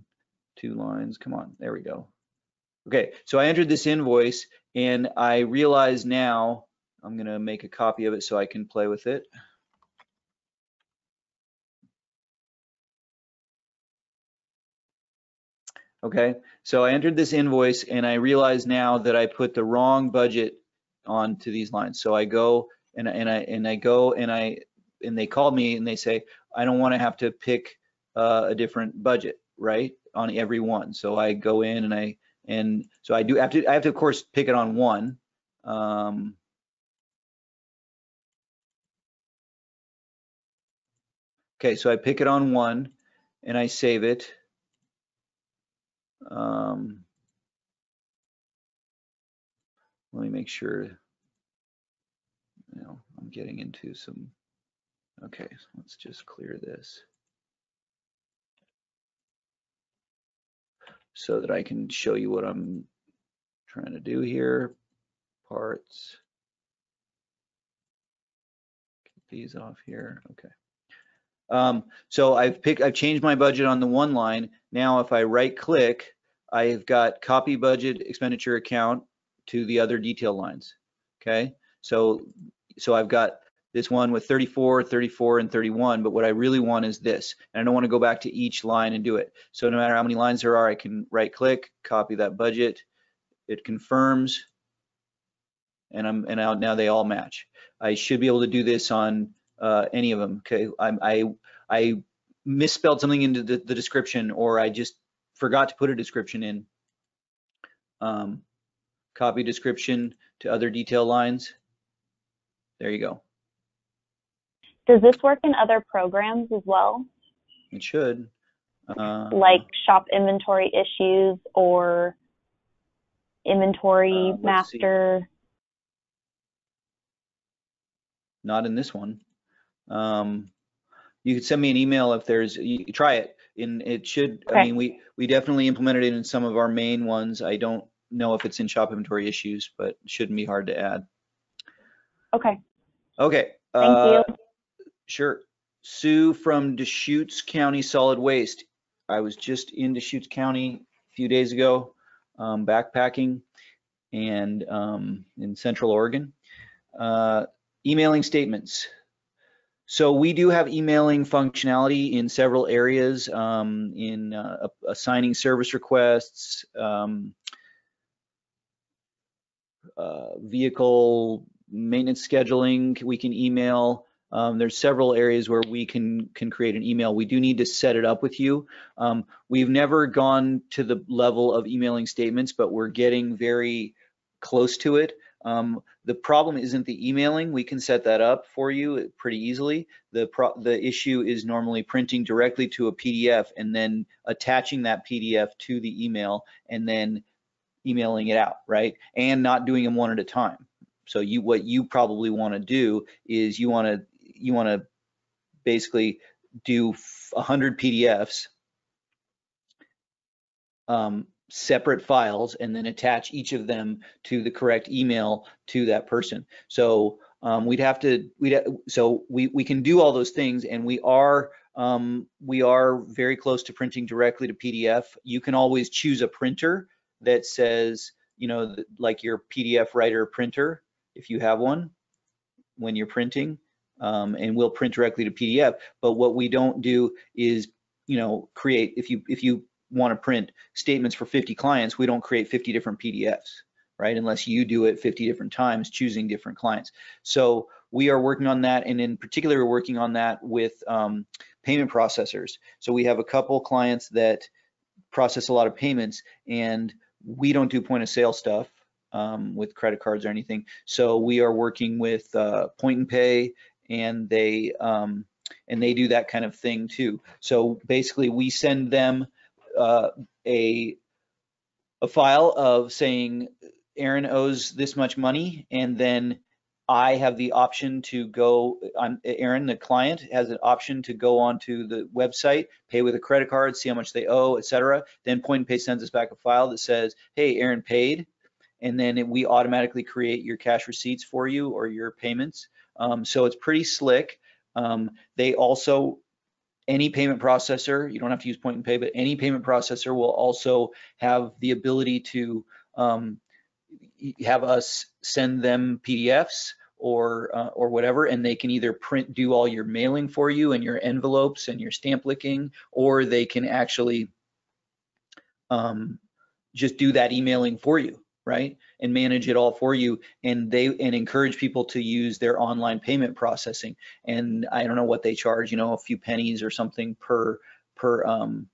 two lines. Come on, there we go. Okay, so I entered this invoice and I realize now I'm gonna make a copy of it so I can play with it. Okay, so I entered this invoice and I realize now that I put the wrong budget onto these lines. So I go and I- and I and I go and I and they call me and they say I don't want to have to pick uh, a different budget, right, on every one. So I go in and I and so I do have to I have to of course pick it on one. Um, okay, so I pick it on one and I save it. Um, let me make sure. You know, I'm getting into some. Okay, let's just clear this. So that I can show you what I'm trying to do here. Parts. Get these off here. Okay. Um, so I've picked, I've changed my budget on the one line. Now, if I right click, I've got copy budget expenditure account to the other detail lines. Okay. So, so I've got this one with 34, 34, and 31, but what I really want is this. And I don't want to go back to each line and do it. So no matter how many lines there are, I can right click, copy that budget. It confirms and I'm, and now, now they all match. I should be able to do this on uh, any of them. Okay, I, I, I misspelled something into the, the description or I just forgot to put a description in. Um, copy description to other detail lines. There you go. Does this work in other programs as well, It should. Uh, like shop inventory issues or inventory Uh, let's see. master. not in this one. Um, you could send me an email if there's, you try it and it should, I mean, we, we definitely implemented it in some of our main ones. I don't know if it's in shop inventory issues, but shouldn't be hard to add. Okay, Okay. thank uh, you. Sure. Sue from Deschutes County Solid Waste. I was just in Deschutes County a few days ago, um, backpacking and um, in Central Oregon. Uh, emailing statements. So we do have emailing functionality in several areas, um, in uh, assigning service requests, um, uh, vehicle maintenance scheduling. We can email. Um, there's several areas where we can can create an email. We do need to set it up with you. Um, we've never gone to the level of emailing statements, but we're getting very close to it. Um, the problem isn't the emailing. We can set that up for you pretty easily. The the issue is normally printing directly to a PDF and then attaching that PDF to the email and then emailing it out, right? And not doing them one at a time. So you what you probably want to do is you want to you want to basically do 100 PDFs um, separate files and then attach each of them to the correct email to that person. So um, we'd have to, we'd, so we, we can do all those things and we are, um, we are very close to printing directly to PDF. You can always choose a printer that says, you know, like your PDF writer printer, if you have one, when you're printing, um, and we'll print directly to PDF. But what we don't do is, you know, create, if you, if you want to print statements for 50 clients, we don't create 50 different PDFs, right? Unless you do it 50 different times, choosing different clients. So we are working on that, and in particular, we're working on that with um, payment processors. So we have a couple clients that process a lot of payments, and we don't do point of sale stuff um, with credit cards or anything. So we are working with uh, Point and Pay, and they um, and they do that kind of thing too. So basically, we send them uh, a a file of saying Aaron owes this much money, and then I have the option to go on. Aaron, the client, has an option to go onto the website, pay with a credit card, see how much they owe, etc. Then Point and Pay sends us back a file that says, "Hey, Aaron paid," and then we automatically create your cash receipts for you or your payments. Um, so it's pretty slick. Um, they also any payment processor, you don't have to use Point and Pay, but any payment processor will also have the ability to um, have us send them PDFs or uh, or whatever, and they can either print, do all your mailing for you and your envelopes and your stamp licking, or they can actually um, just do that emailing for you, right? And manage it all for you, and they and encourage people to use their online payment processing and I don't know what they charge, you know, a few pennies or something per per um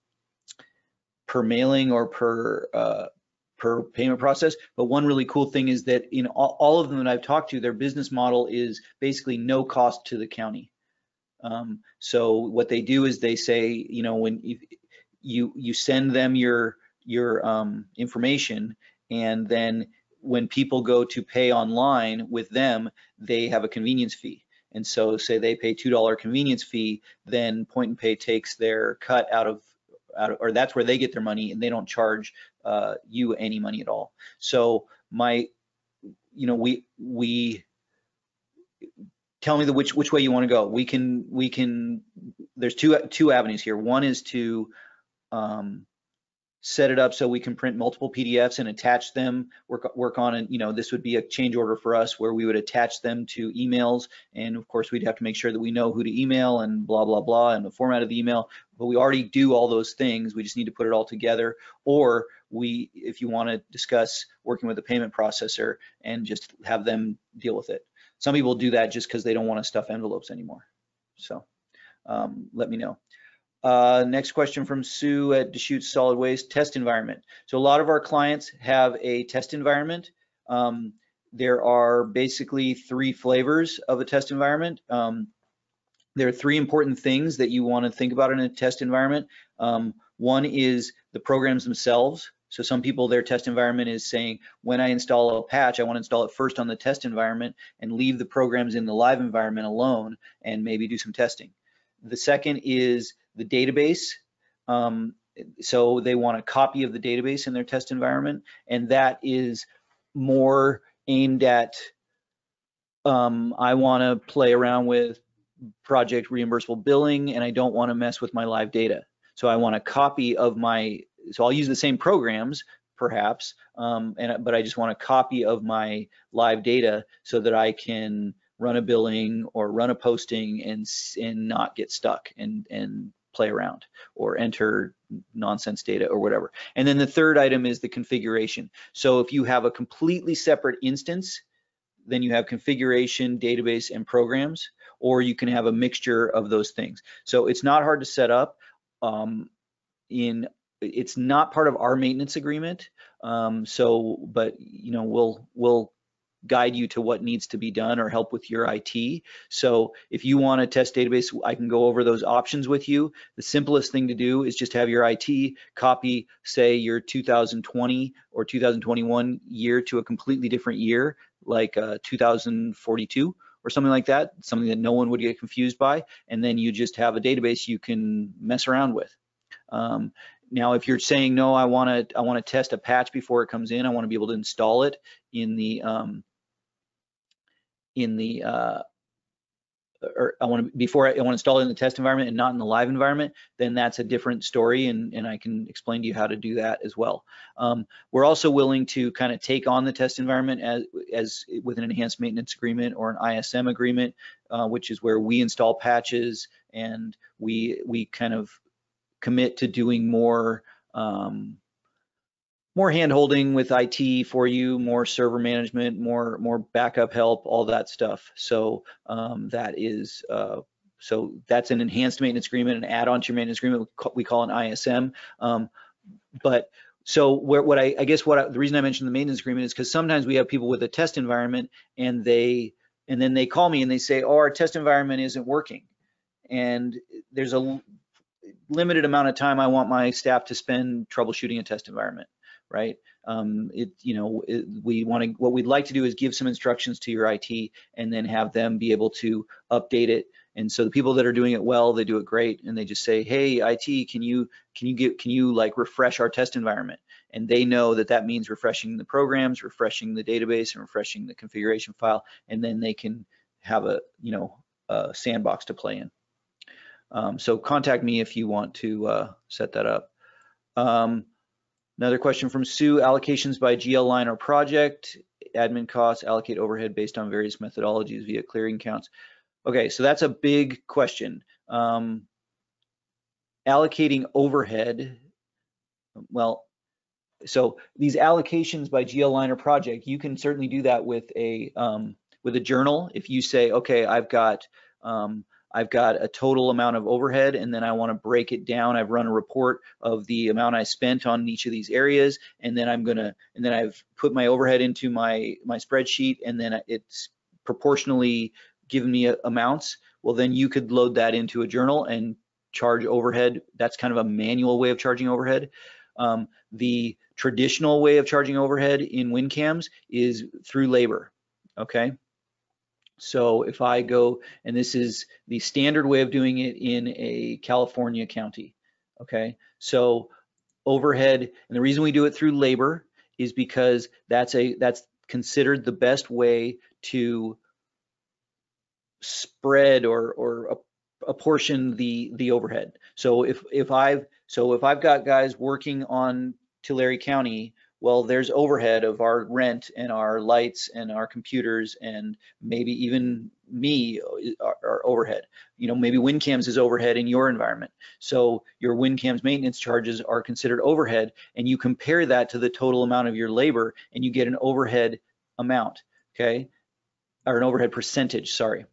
per mailing or per uh per payment process. But one really cool thing is that in all, all of them that I've talked to, their business model is basically no cost to the county. Um, so what they do is they say, you know, when you you, you send them your your um, information, and then when people go to pay online with them, they have a convenience fee. And so say they pay $2 convenience fee, then Point and Pay takes their cut out of, out of, or that's where they get their money and they don't charge uh, you any money at all. So my, you know, we, we, tell me the which, which way you want to go. We can, we can, there's two, two avenues here. One is to, um, set it up so we can print multiple PDFs and attach them, work, work on it. You know, this would be a change order for us where we would attach them to emails. And of course, we'd have to make sure that we know who to email and blah, blah, blah, and the format of the email. But we already do all those things. We just need to put it all together. Or we, if you want to discuss working with a payment processor and just have them deal with it. Some people do that just because they don't want to stuff envelopes anymore. So um, let me know. Uh, next question from Sue at Deschutes Solid Waste Test Environment. So a lot of our clients have a test environment. Um, there are basically three flavors of a test environment. Um, there are three important things that you want to think about in a test environment. Um, one is the programs themselves. So some people, their test environment is saying, when I install a patch, I want to install it first on the test environment and leave the programs in the live environment alone and maybe do some testing. The second is the database. Um, so they want a copy of the database in their test environment, and that is more aimed at, um, I want to play around with project reimbursable billing and I don't want to mess with my live data. So I want a copy of my, so I'll use the same programs perhaps, um, and but I just want a copy of my live data so that I can run a billing or run a posting and and not get stuck and and play around or enter nonsense data or whatever. And then the third item is the configuration. So if you have a completely separate instance, then you have configuration, database, and programs, or you can have a mixture of those things. So it's not hard to set up. Um, in it's not part of our maintenance agreement. Um, so, but you know, we'll we'll guide you to what needs to be done or help with your IT. So if you want a test database, I can go over those options with you. The simplest thing to do is just have your IT copy, say your 2020 or 2021 year to a completely different year, like uh, 2042 or something like that, something that no one would get confused by. And then you just have a database you can mess around with. Um, now, if you're saying no, I want to I want to test a patch before it comes in. I want to be able to install it in the um, in the uh, or I want to before I, I want to install it in the test environment and not in the live environment, then that's a different story, and and I can explain to you how to do that as well. Um, we're also willing to kind of take on the test environment as as with an enhanced maintenance agreement or an ISM agreement, uh, which is where we install patches and we we kind of commit to doing more um, more handholding with IT for you, more server management, more more backup help, all that stuff. So um, that is uh, so that's an enhanced maintenance agreement, an add-on to your maintenance agreement. We call an ISM. Um, but so where, what I, I guess what I, the reason I mentioned the maintenance agreement is because sometimes we have people with a test environment and they and then they call me and they say, oh, our test environment isn't working, and there's a limited amount of time I want my staff to spend troubleshooting a test environment, right? Um, it, you know, it, we want to, what we'd like to do is give some instructions to your IT and then have them be able to update it. And so the people that are doing it well, they do it great, and they just say, "Hey, IT, can you can you get can you like refresh our test environment?" And they know that that means refreshing the programs, refreshing the database, and refreshing the configuration file, and then they can have a you know a sandbox to play in. Um, so contact me if you want to uh, set that up. Um, another question from Sue, allocations by GL line or project, admin costs, allocate overhead based on various methodologies via clearing counts. Okay, so that's a big question. Um, allocating overhead, well, so these allocations by GL line or project, you can certainly do that with a um, with a journal. If you say, okay, I've got um, I've got a total amount of overhead and then I want to break it down. I've run a report of the amount I spent on each of these areas and then I'm gonna and then I've put my overhead into my my spreadsheet and then it's proportionally given me amounts. Well, then you could load that into a journal and charge overhead. That's kind of a manual way of charging overhead. Um, the traditional way of charging overhead in WinCAMS is through labor. Okay, so if I go, and this is the standard way of doing it in a California county, okay? So overhead, and the reason we do it through labor is because that's a that's considered the best way to spread or or apportion the the overhead. So if if I've so if I've got guys working on Tulare County well, there's overhead of our rent and our lights and our computers and maybe even me uh, our, our overhead. You know, maybe WinCAMS is overhead in your environment. So your WinCAMS maintenance charges are considered overhead and you compare that to the total amount of your labor and you get an overhead amount, okay? Or an overhead percentage, sorry.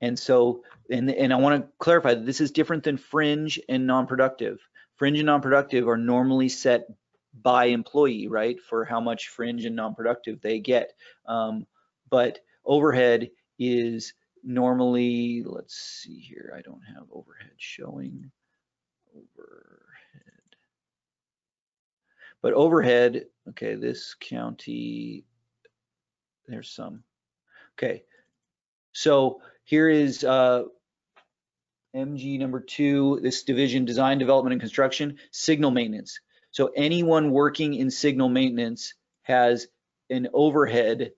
And so, and, and I wanna clarify, that this is different than fringe and non-productive. Fringe and non-productive are normally set by employee, right, for how much fringe and non-productive they get. Um, but overhead is normally, let's see here, I don't have overhead showing. Overhead. But overhead, okay, this county, there's some. Okay, so here is uh, MG number two, this division, design, development, and construction, signal maintenance. So anyone working in signal maintenance has an overhead.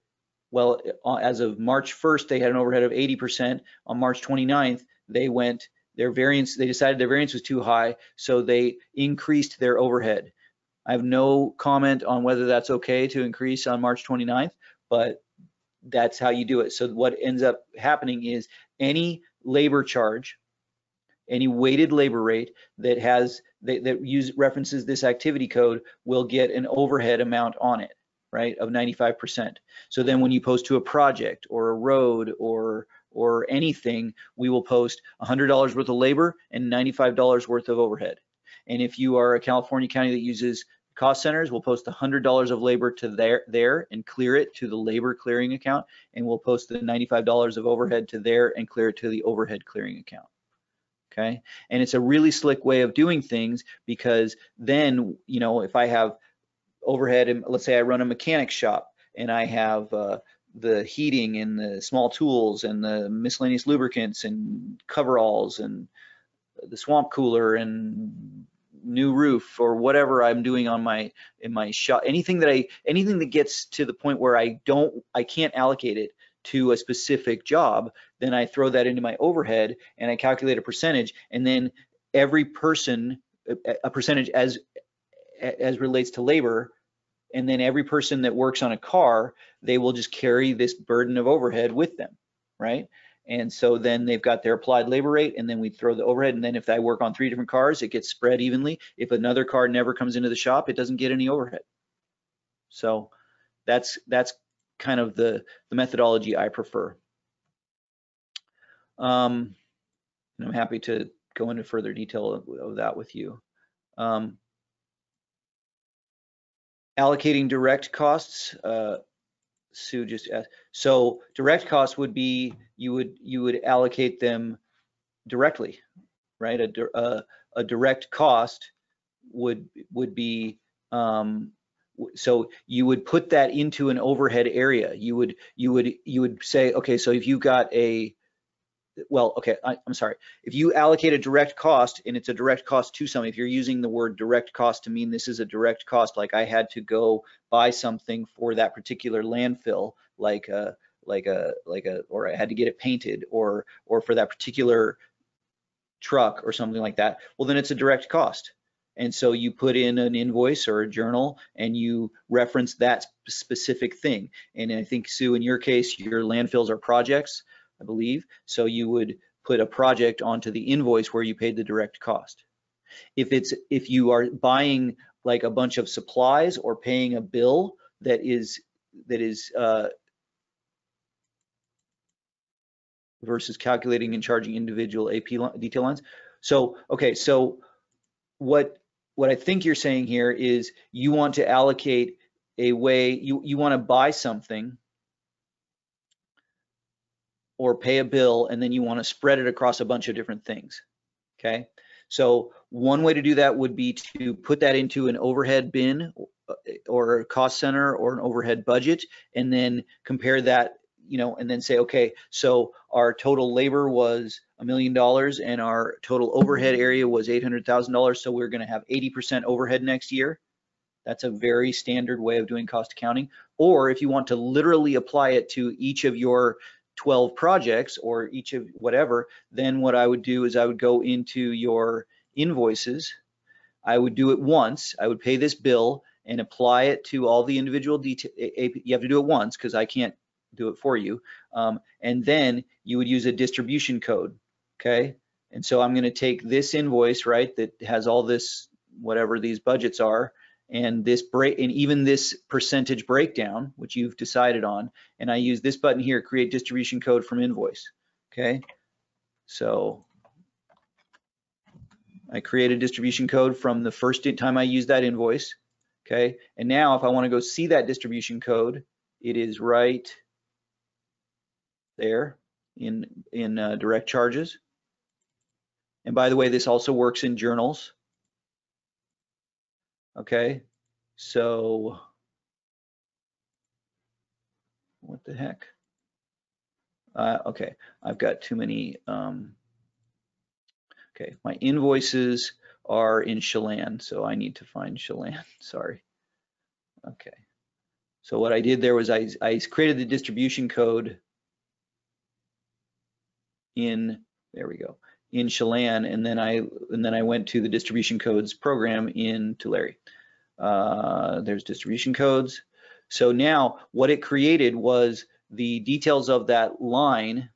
Well, uh, as of March 1st, they had an overhead of 80%. On March 29th, they went, their variance, they decided their variance was too high, so they increased their overhead. I have no comment on whether that's okay to increase on March 29th, but that's how you do it. So what ends up happening is any labor charge, any weighted labor rate that has that, that use references this activity code will get an overhead amount on it, right, of 95%. So then when you post to a project or a road or or anything, we will post $100 worth of labor and $95 worth of overhead. And if you are a California county that uses cost centers, we'll post $100 of labor to there, there and clear it to the labor clearing account. And we'll post the $95 of overhead to there and clear it to the overhead clearing account. Okay. And it's a really slick way of doing things because then, you know, if I have overhead, and let's say I run a mechanic shop and I have uh, the heating and the small tools and the miscellaneous lubricants and coveralls and the swamp cooler and new roof or whatever I'm doing on my in my shop anything that I anything that gets to the point where I don't I can't allocate it to a specific job then I throw that into my overhead and I calculate a percentage and then every person a percentage as as relates to labor and then every person that works on a car they will just carry this burden of overhead with them right? And so then they've got their applied labor rate and then we throw the overhead and then if I work on three different cars it gets spread evenly. If another car never comes into the shop it doesn't get any overhead. So that's that's kind of the the methodology I prefer um, I'm happy to go into further detail of, of that with you um, allocating direct costs, uh, Sue just asked. So direct costs would be you would you would allocate them directly, right? A, a, a direct cost would would be um, so you would put that into an overhead area. You would you would you would say okay, so if you got a well, okay, I, am sorry. If you allocate a direct cost and it's a direct cost to something, if you're using the word direct cost to mean this is a direct cost, like I had to go buy something for that particular landfill, like a, like a, like a, or I had to get it painted or, or for that particular truck or something like that, well, then it's a direct cost. And so you put in an invoice or a journal and you reference that specific thing. And I think Sue, in your case, your landfills are projects. I believe. So you would put a project onto the invoice where you paid the direct cost. If it's if you are buying like a bunch of supplies or paying a bill that is that is uh, versus calculating and charging individual AP detail lines. So okay, so what what I think you're saying here is you want to allocate a way you you want to buy something or pay a bill and then you want to spread it across a bunch of different things. Okay. So one way to do that would be to put that into an overhead bin uh, or a cost center or an overhead budget and then compare that, you know, and then say, okay, so our total labor was a million dollars and our total overhead area was $800,000. So we're going to have 80% overhead next year. That's a very standard way of doing cost accounting. Or if you want to literally apply it to each of your 12 projects or each of whatever, then what I would do is I would go into your invoices. I would do it once. I would pay this bill and apply it to all the individual detail. You have to do it once because I can't do it for you. Um, and then you would use a distribution code. Okay. And so I'm going to take this invoice, right, that has all this, whatever these budgets are, and this break and even this percentage breakdown, which you've decided on, and I use this button here, create distribution code from invoice. Okay, so I create a distribution code from the first time I use that invoice. Okay, and now if I want to go see that distribution code, it is right there in in uh, direct charges. And by the way, this also works in journals okay? So what the heck? Uh, okay, I've got too many. Um, okay, my invoices are in Chelan, so I need to find Chelan. [laughs] Sorry. Okay. So what I did there was I, I created the distribution code in, there we go, in Chelan, and then I and then I went to the distribution codes program in Tulare. Uh, there's distribution codes. So now what it created was the details of that line.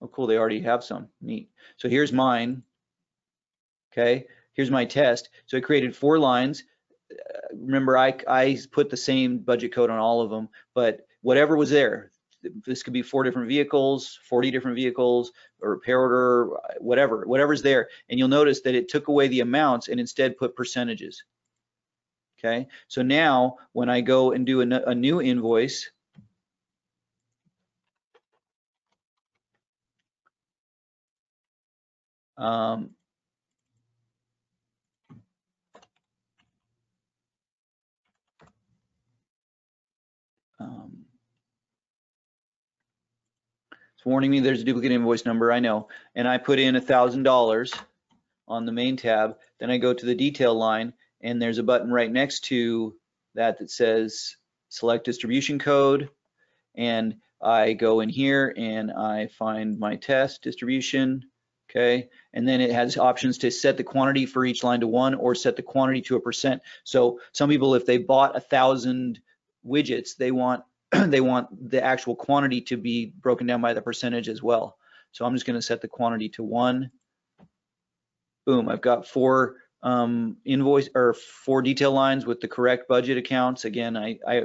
Oh, cool, they already have some, neat. So here's mine, okay? Here's my test. So it created four lines. Uh, remember, I, I put the same budget code on all of them, but whatever was there, this could be four different vehicles, 40 different vehicles, or repair order, whatever, whatever's there. And you'll notice that it took away the amounts and instead put percentages. Okay, so now when I go and do a, a new invoice, um, um, it's warning me there's a duplicate invoice number, I know, and I put in a thousand dollars on the main tab, then I go to the detail line and there's a button right next to that that says select distribution code and I go in here and I find my test distribution okay? And then it has options to set the quantity for each line to one or set the quantity to a percent. So some people if they bought a thousand widgets they want [clears throat] they want the actual quantity to be broken down by the percentage as well so I'm just going to set the quantity to one boom I've got four um, invoice or four detail lines with the correct budget accounts. Again, I, I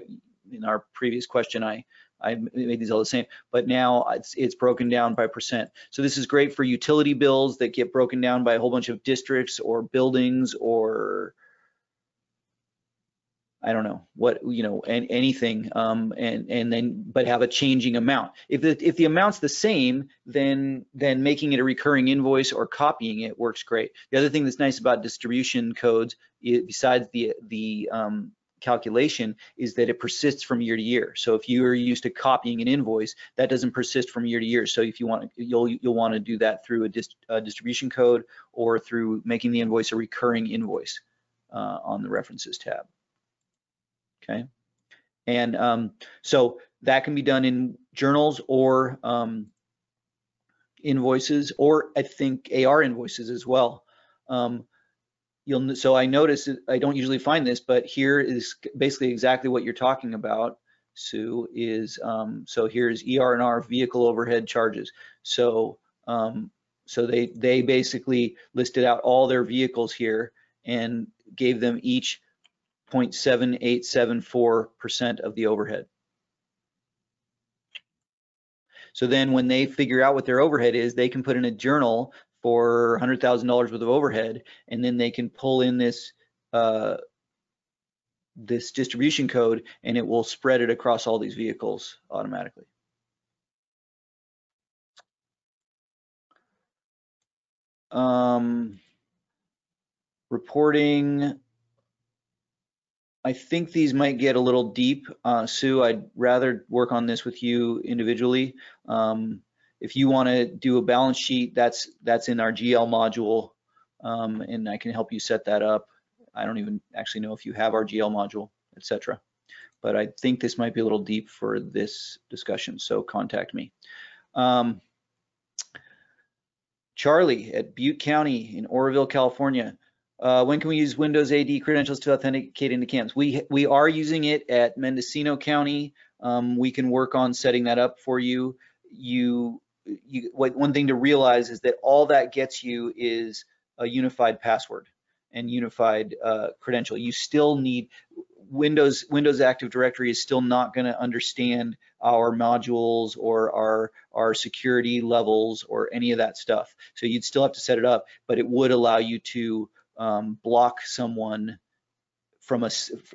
in our previous question, I, I made these all the same, but now it's, it's broken down by percent. So this is great for utility bills that get broken down by a whole bunch of districts or buildings or I don't know what you know and anything um, and and then but have a changing amount. If the if the amount's the same, then then making it a recurring invoice or copying it works great. The other thing that's nice about distribution codes, besides the the um, calculation, is that it persists from year to year. So if you are used to copying an invoice, that doesn't persist from year to year. So if you want, you'll you'll want to do that through a, dist, a distribution code or through making the invoice a recurring invoice uh, on the references tab okay? And um, so that can be done in journals or um, invoices, or I think AR invoices as well. Um, you'll so I notice I don't usually find this, but here is basically exactly what you're talking about. Sue is um, so here's ER and R vehicle overhead charges. So um, so they they basically listed out all their vehicles here and gave them each 0.7874% of the overhead. So then when they figure out what their overhead is, they can put in a journal for $100,000 worth of overhead, and then they can pull in this uh, this distribution code, and it will spread it across all these vehicles automatically. Um, reporting I think these might get a little deep. Uh, Sue, I'd rather work on this with you individually. Um, if you want to do a balance sheet, that's that's in our GL module, um, and I can help you set that up. I don't even actually know if you have our GL module, etc. But I think this might be a little deep for this discussion, so contact me. Um, Charlie at Butte County in Oroville, California. Uh, when can we use Windows AD credentials to authenticate into CAMS? We we are using it at Mendocino County. Um, we can work on setting that up for you. You, you what, one thing to realize is that all that gets you is a unified password and unified uh, credential. You still need Windows Windows Active Directory is still not going to understand our modules or our our security levels or any of that stuff. So you'd still have to set it up, but it would allow you to um, block someone from a,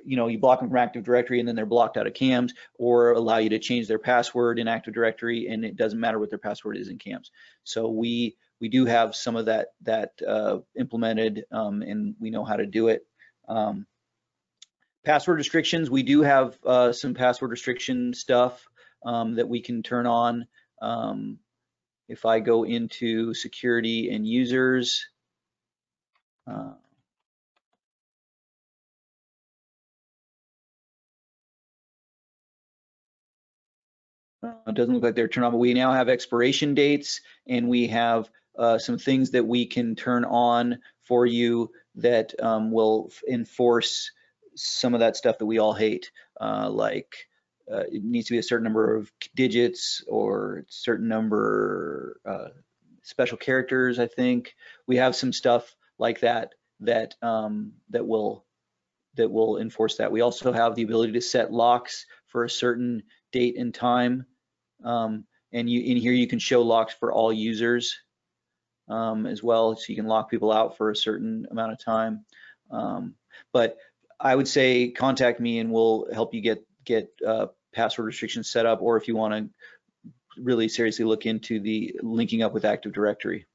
you know, you block them from Active Directory and then they're blocked out of CAMS or allow you to change their password in Active Directory and it doesn't matter what their password is in CAMS. So we, we do have some of that that uh, implemented, um, and we know how to do it. Um, password restrictions, we do have uh, some password restriction stuff um, that we can turn on. Um, if I go into security and users, uh, it doesn't look like they're turned on, but we now have expiration dates and we have uh, some things that we can turn on for you that um, will enforce some of that stuff that we all hate, uh, like uh, it needs to be a certain number of digits or certain number uh, special characters. I think we have some stuff like that that um, that will that will enforce that. We also have the ability to set locks for a certain date and time, um, and you in here you can show locks for all users um, as well, so you can lock people out for a certain amount of time. Um, but I would say contact me and we'll help you get get uh, password restrictions set up, or if you want to really seriously look into the linking up with Active Directory.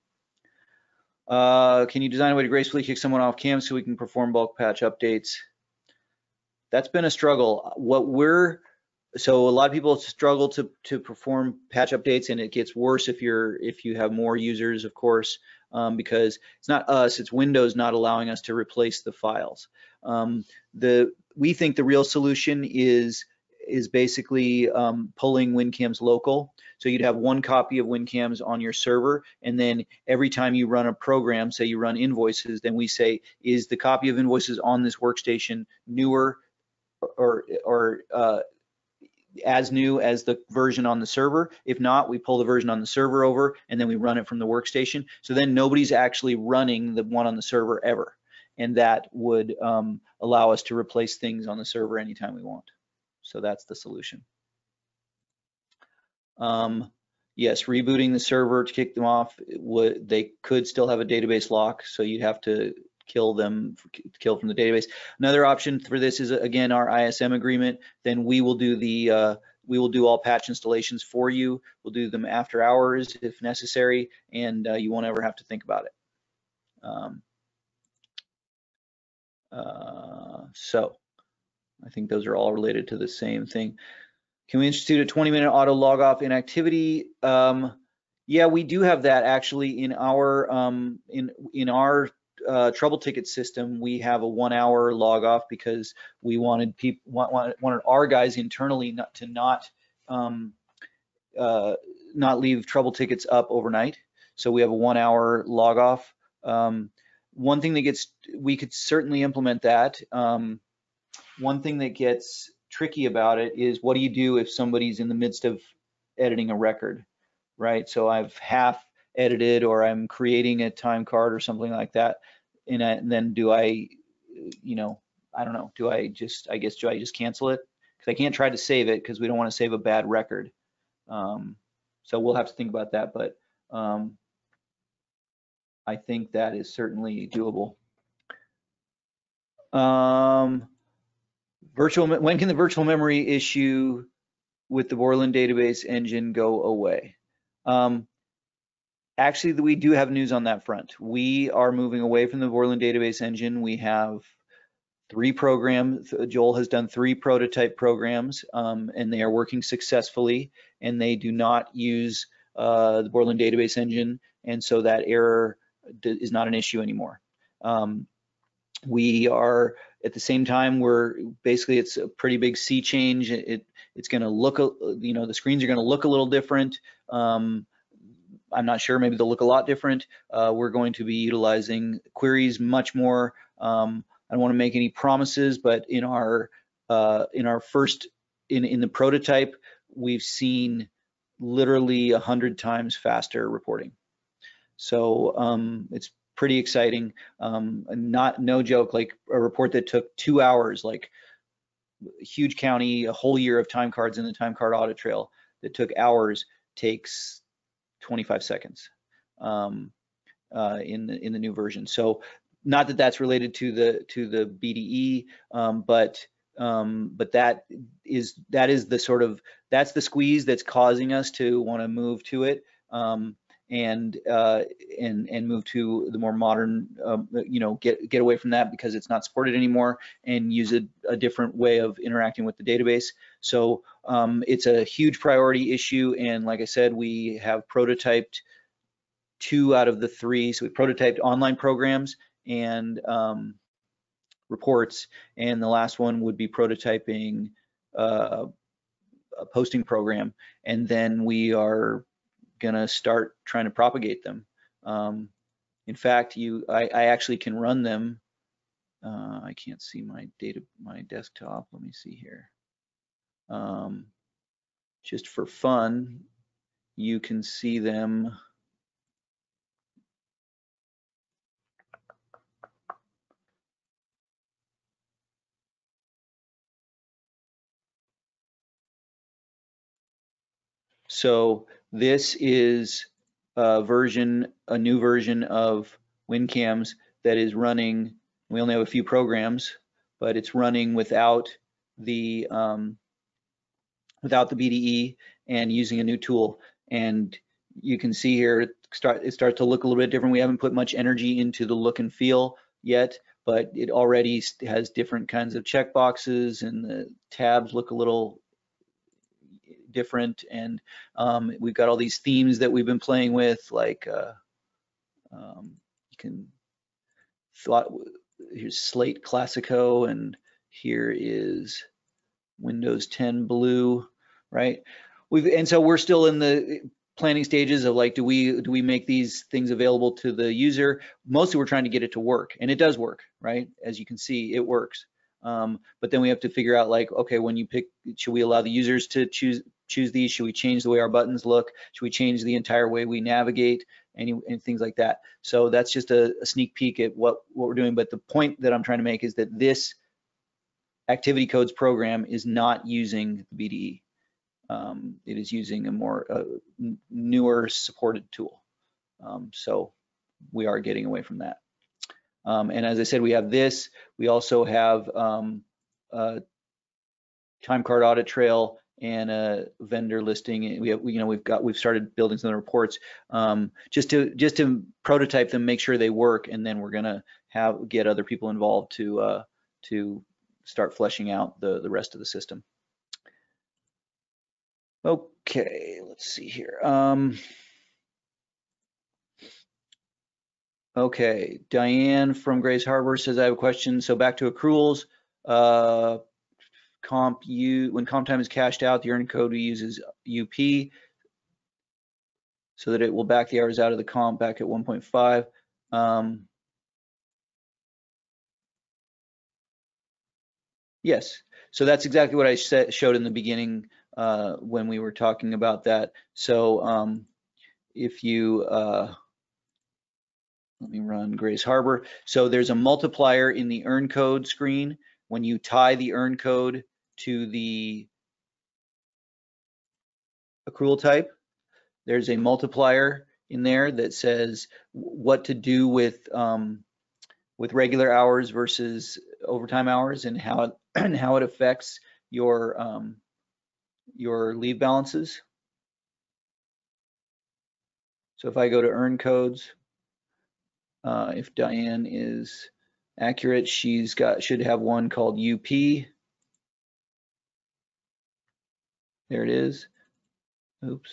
Uh, can you design a way to gracefully kick someone off cam so we can perform bulk patch updates? That's been a struggle. What we're so a lot of people struggle to to perform patch updates, and it gets worse if you're if you have more users, of course, um, because it's not us, it's Windows not allowing us to replace the files. Um, the we think the real solution is is basically um, pulling WinCAMS local. So you'd have one copy of WinCAMS on your server, and then every time you run a program, say you run invoices, then we say, is the copy of invoices on this workstation newer or or uh, as new as the version on the server. If not, we pull the version on the server over and then we run it from the workstation. So then nobody's actually running the one on the server ever. And that would um, allow us to replace things on the server anytime we want. So that's the solution. Um, yes, rebooting the server to kick them off, would they could still have a database lock, so you'd have to kill them, kill from the database. Another option for this is again our ISM agreement. Then we will do the uh, we will do all patch installations for you. We'll do them after hours if necessary, and uh, you won't ever have to think about it. Um, uh, so I think those are all related to the same thing. Can we institute a 20 minute auto log off inactivity? Um, yeah, we do have that actually in our um, in in our uh, trouble ticket system, we have a one hour log off because we wanted people wanted, wanted our guys internally not to not um, uh, not leave trouble tickets up overnight. So we have a one hour log off. Um, one thing that gets we could certainly implement that. Um, one thing that gets tricky about it is what do you do if somebody's in the midst of editing a record, right? So I've half edited or I'm creating a time card or something like that. And, I, and then do I, you know, I don't know, do I just, I guess, do I just cancel it? Because I can't try to save it because we don't want to save a bad record. Um, so we'll have to think about that, but um, I think that is certainly doable. Um, virtual, when can the virtual memory issue with the Borland database engine go away? Um, actually, we do have news on that front. We are moving away from the Borland database engine. We have three programs. Joel has done three prototype programs, um, and they are working successfully. And they do not use uh, the Borland database engine, and so that error is not an issue anymore. Um, we are at the same time we're basically it's a pretty big sea change. It, it's going to look, you know, the screens are going to look a little different. Um, I'm not sure, maybe they'll look a lot different. Uh, we're going to be utilizing queries much more. Um, I don't want to make any promises, but in our uh, in our first in in the prototype, we've seen literally a hundred times faster reporting. So um, it's pretty exciting. Um, not no joke, like a report that took two hours, like huge county, a whole year of time cards in the time card audit trail that took hours takes 25 seconds um, uh, in the in the new version. So not that that's related to the to the BDE, um, but um, but that is that is the sort of that's the squeeze that's causing us to want to move to it. Um, and uh, and and move to the more modern, um, you know, get get away from that because it's not supported anymore, and use a, a different way of interacting with the database. So um, it's a huge priority issue, and like I said, we have prototyped two out of the three. So we prototyped online programs and um, reports, and the last one would be prototyping uh, a posting program, and then we are gonna start trying to propagate them. Um, in fact, you, I, I actually can run them. Uh, I can't see my data, my desktop. Let me see here. Um, just for fun, you can see them. So this is a version, a new version of WinCAMS that is running, we only have a few programs, but it's running without the um, without the BDE and using a new tool. And you can see here, it, start, it starts to look a little bit different. We haven't put much energy into the look and feel yet, but it already has different kinds of checkboxes and the tabs look a little different and um, we've got all these themes that we've been playing with like uh, um, you can thought here's Slate Classico and here is Windows 10 Blue right? We've and so we're still in the planning stages of like do we do we make these things available to the user? Mostly we're trying to get it to work and it does work right? As you can see it works. Um, but then we have to figure out like okay when you pick should we allow the users to choose choose these? Should we change the way our buttons look? Should we change the entire way we navigate? Any things like that. So that's just a, a sneak peek at what what we're doing. But the point that I'm trying to make is that this activity codes program is not using the BDE. Um, it is using a more newer supported tool. Um, so we are getting away from that. Um, and as I said, we have this. We also have um, time card audit trail and a vendor listing. We have, you know, we've got, we've started building some reports um, just to just to prototype them, make sure they work, and then we're gonna have get other people involved to uh, to start fleshing out the the rest of the system. Okay, let's see here. Um, okay, Diane from Grays Harbor says I have a question. So back to accruals. Uh, comp U, when comp time is cashed out, the earn code we use is UP so that it will back the hours out of the comp back at 1.5. Um, yes, so that's exactly what I showed in the beginning uh, when we were talking about that. So um, if you, uh, let me run Grays Harbor. So there's a multiplier in the earn code screen. When you tie the earn code to the accrual type, there's a multiplier in there that says what to do with um, with regular hours versus overtime hours and how it [clears throat] and how it affects your um, your leave balances. So if I go to earn codes, uh, if Diane is accurate, she's got should have one called UP There it is. Oops.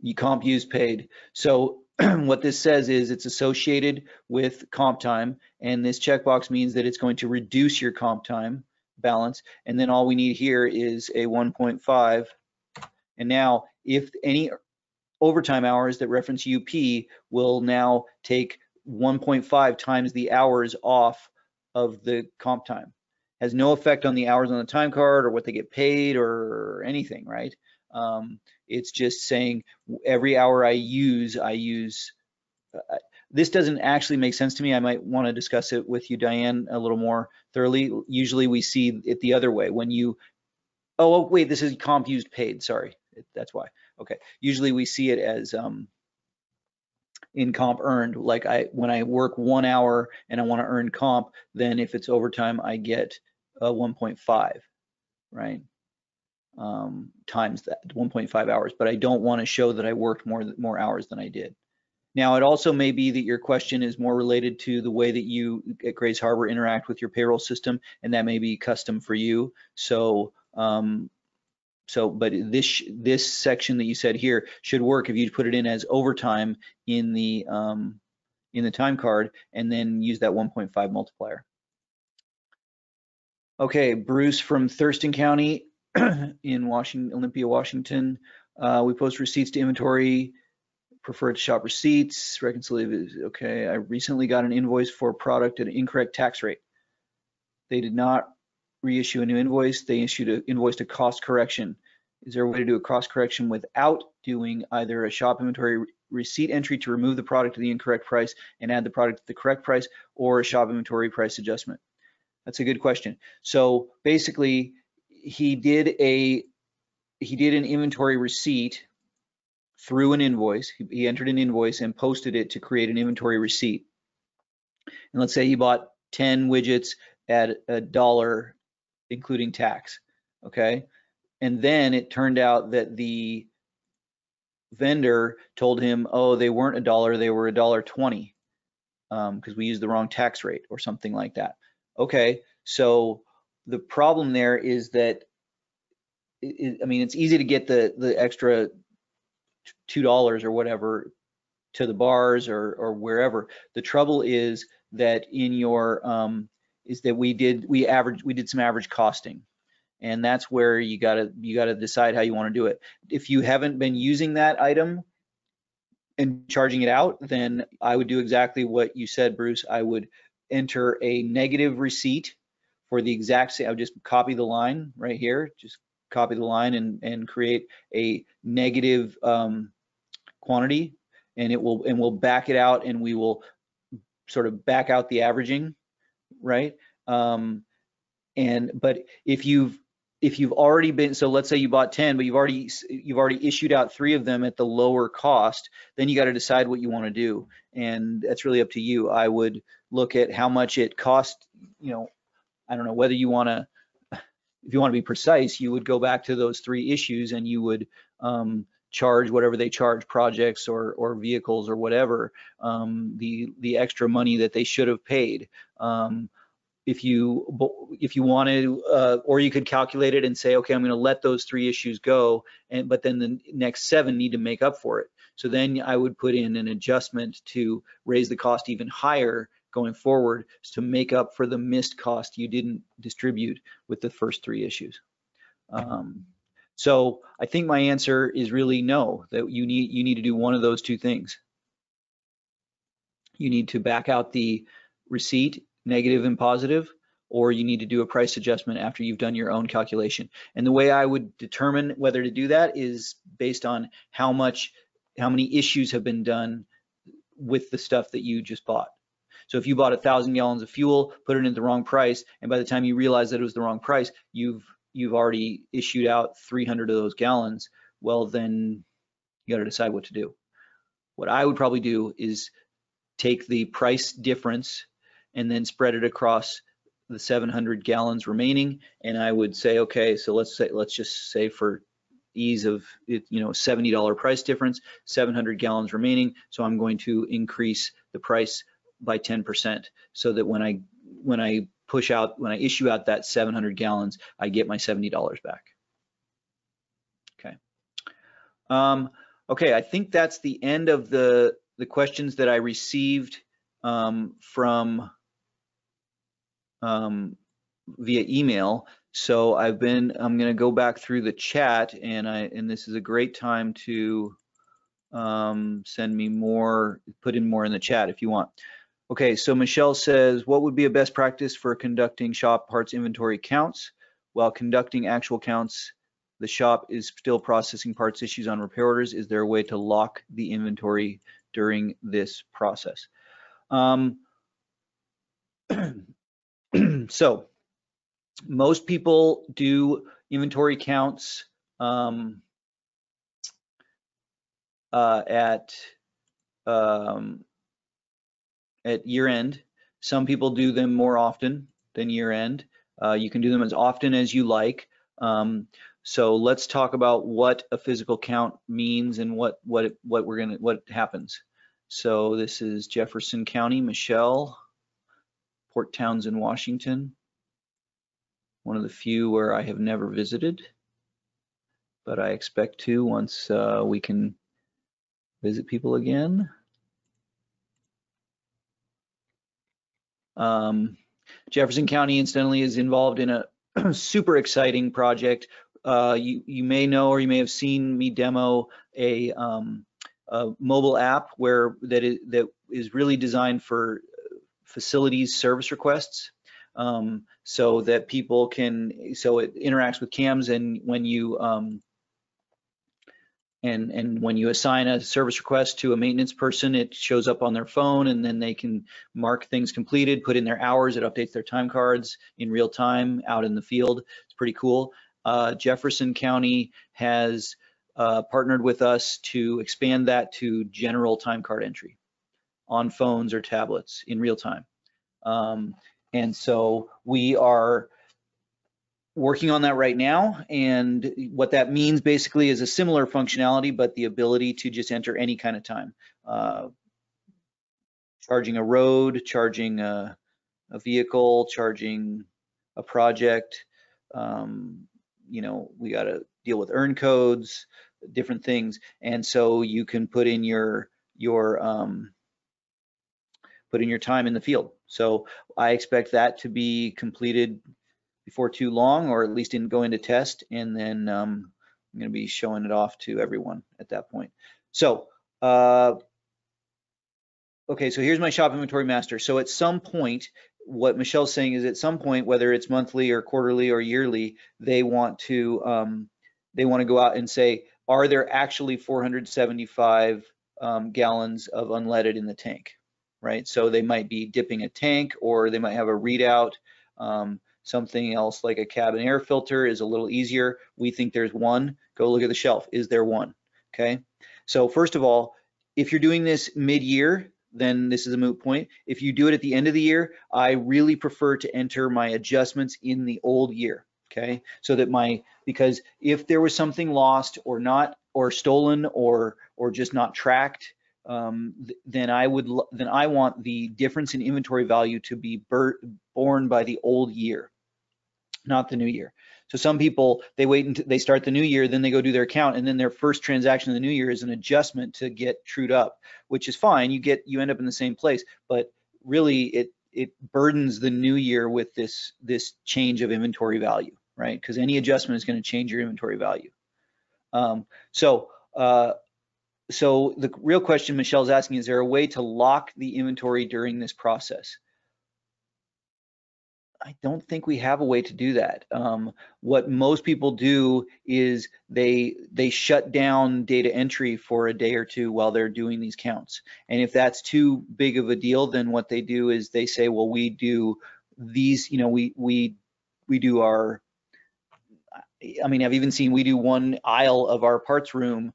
You comp use paid. So [clears throat] what this says is it's associated with comp time, and this checkbox means that it's going to reduce your comp time balance. And then all we need here is a 1.5. And now if any overtime hours that reference UP will now take 1.5 times the hours off of the comp time has no effect on the hours on the time card or what they get paid or anything, right? Um, it's just saying every hour I use, I use. Uh, this doesn't actually make sense to me. I might want to discuss it with you, Diane, a little more thoroughly. Usually we see it the other way. When you, oh, oh wait, this is comp used paid. Sorry, that's why. Okay. Usually we see it as um, in comp earned. Like I, when I work one hour and I want to earn comp, then if it's overtime, I get uh, 1.5, right? um, times that 1.5 hours, but I don't want to show that I worked more more hours than I did. Now, it also may be that your question is more related to the way that you at Grays Harbor interact with your payroll system, and that may be custom for you. So, um, so, but this this section that you said here should work if you put it in as overtime in the um, in the time card, and then use that 1.5 multiplier. Okay, Bruce from Thurston County [clears throat] in Washington, Olympia, Washington. Uh, we post receipts to inventory preferred to shop receipts, reconciliation. Okay, I recently got an invoice for a product at an incorrect tax rate. They did not reissue a new invoice. They issued an invoice to cost correction. Is there a way to do a cost correction without doing either a shop inventory receipt entry to remove the product to the incorrect price and add the product to the correct price or a shop inventory price adjustment? That's a good question. So basically, he did a he did an inventory receipt through an invoice. He, he entered an invoice and posted it to create an inventory receipt. And let's say he bought 10 widgets at a dollar, including tax. Okay. And then it turned out that the vendor told him, oh, they weren't a dollar, they were a dollar 20 because um, we used the wrong tax rate or something like that. Okay. So the problem there is that it, I mean, it's easy to get the the extra two dollars or whatever to the bars or or wherever. The trouble is that in your um, is that we did we average we did some average costing, and that's where you gotta you gotta decide how you want to do it. If you haven't been using that item and charging it out, then I would do exactly what you said, Bruce. I would enter a negative receipt for the exact same. I would just copy the line right here, just copy the line and, and create a negative um, quantity and it will and we'll back it out and we will sort of back out the averaging right? Um, and but if you've if you've already been so let's say you bought 10 but you've already you've already issued out three of them at the lower cost then you got to decide what you want to do. And that's really up to you. I would look at how much it cost you know i don't know whether you want to if you want to be precise, you would go back to those three issues and you would um, charge whatever they charge projects or or vehicles or whatever um, the the extra money that they should have paid. Um, if you if you wanted, uh, or you could calculate it and say, okay, I'm going to let those three issues go, and but then the next seven need to make up for it. So then I would put in an adjustment to raise the cost even higher going forward to make up for the missed cost you didn't distribute with the first three issues. Um, so I think my answer is really no, that you need you need to do one of those two things. You need to back out the receipt, negative and positive, or you need to do a price adjustment after you've done your own calculation. And the way I would determine whether to do that is based on how much, how many issues have been done with the stuff that you just bought. So if you bought a thousand gallons of fuel, put it in the wrong price, and by the time you realize that it was the wrong price, you've you've already issued out 300 of those gallons. Well, then you got to decide what to do. What I would probably do is take the price difference and then spread it across the 700 gallons remaining. And I would say, okay, so let's say, let's just say for ease of it, you know, $70 price difference, 700 gallons remaining. So I'm going to increase the price by 10% so that when I when I push out when I issue out that 700 gallons, I get my $70 back. Okay. Um, okay, I think that's the end of the the questions that I received um, from um, via email. So I've been I'm going to go back through the chat and I and this is a great time to um, send me more, put in more in the chat if you want. Okay, so Michelle says, what would be a best practice for conducting shop parts inventory counts? While conducting actual counts, the shop is still processing parts issues on repair orders. Is there a way to lock the inventory during this process? Um, [clears throat] so most people do inventory counts um, uh, at um, at year end. Some people do them more often than year end. Uh, you can do them as often as you like. Um, So let's talk about what a physical count means and what what it, what we're gonna what happens. So this is Jefferson County, Michelle, Port Townsend, Washington. One of the few where I have never visited, but I expect to once uh, we can visit people again. Um, Jefferson County, incidentally, is involved in a [clears throat] super exciting project. Uh, you, you may know or you may have seen me demo a, um, a mobile app where that is, that is really designed for facilities service requests. Um, so that people can, so it interacts with CAMS and when you, um, and and when you assign a service request to a maintenance person it shows up on their phone and then they can mark things completed put in their hours it updates their time cards in real time out in the field. It's pretty cool. Uh, jefferson county has uh, partnered with us to expand that to general time card entry on phones or tablets in real time. Um, and so we are working on that right now. And what that means basically is a similar functionality, but the ability to just enter any kind of time. Uh, charging a road, charging a, a, vehicle, charging a project. Um, you know, we got to deal with earn codes, different things. And so you can put in your, your, um, put in your time in the field. So I expect that to be completed before too long, or at least in go into test, and then um, I'm going to be showing it off to everyone at that point. So, uh, okay, so here's my shop inventory master. So at some point, what Michelle's saying is at some point, whether it's monthly or quarterly or yearly, they want to um, they want to go out and say, are there actually 475 um, gallons of unleaded in the tank, right? So they might be dipping a tank, or they might have a readout. Um, Something else like a cabin air filter is a little easier. We think there's one. Go look at the shelf. Is there one? Okay. So first of all, if you're doing this mid-year, then this is a moot point. If you do it at the end of the year, I really prefer to enter my adjustments in the old year. Okay. So that my, because if there was something lost or not, or stolen or, or just not tracked, um, th then I would, then I want the difference in inventory value to be borne by the old year not the new year. So some people they wait until they start the new year, then they go do their account, and then their first transaction of the new year is an adjustment to get trued up, which is fine. You get you end up in the same place, but really it it burdens the new year with this this change of inventory value, right? Because any adjustment is going to change your inventory value. Um, so uh, so the real question Michelle's asking is there a way to lock the inventory during this process? I don't think we have a way to do that. Um, what most people do is they they shut down data entry for a day or two while they're doing these counts. And if that's too big of a deal, then what they do is they say, well, we do these, you know, we we we do our. I mean, I've even seen we do one aisle of our parts room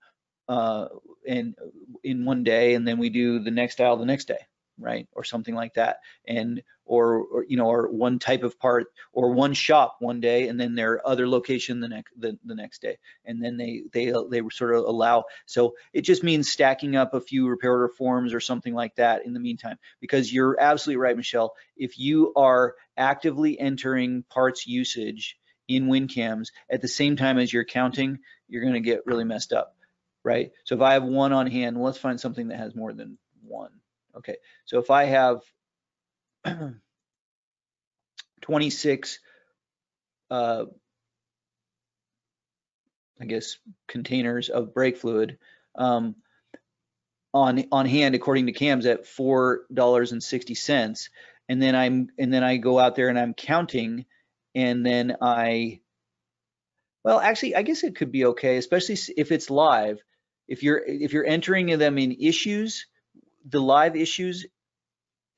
uh, in in one day, and then we do the next aisle the next day right or something like that and or, or, you know or one type of part or one shop one day and then their other location the next the, the next day. And then they they they sort of allow so it just means stacking up a few repair order forms or something like that in the meantime. Because you're absolutely right Michelle. If you are actively entering parts usage in WinCAMS at the same time as you're counting you're going to get really messed up right? So if I have one on hand let's find something that has more than one. Okay, so if I have [clears throat] 26, uh, I guess, containers of brake fluid um, on on hand, according to CAMS, at four dollars and sixty cents, and then I'm and then I go out there and I'm counting, and then I, well, actually, I guess it could be okay, especially if it's live. If you're if you're entering them in issues, the live issues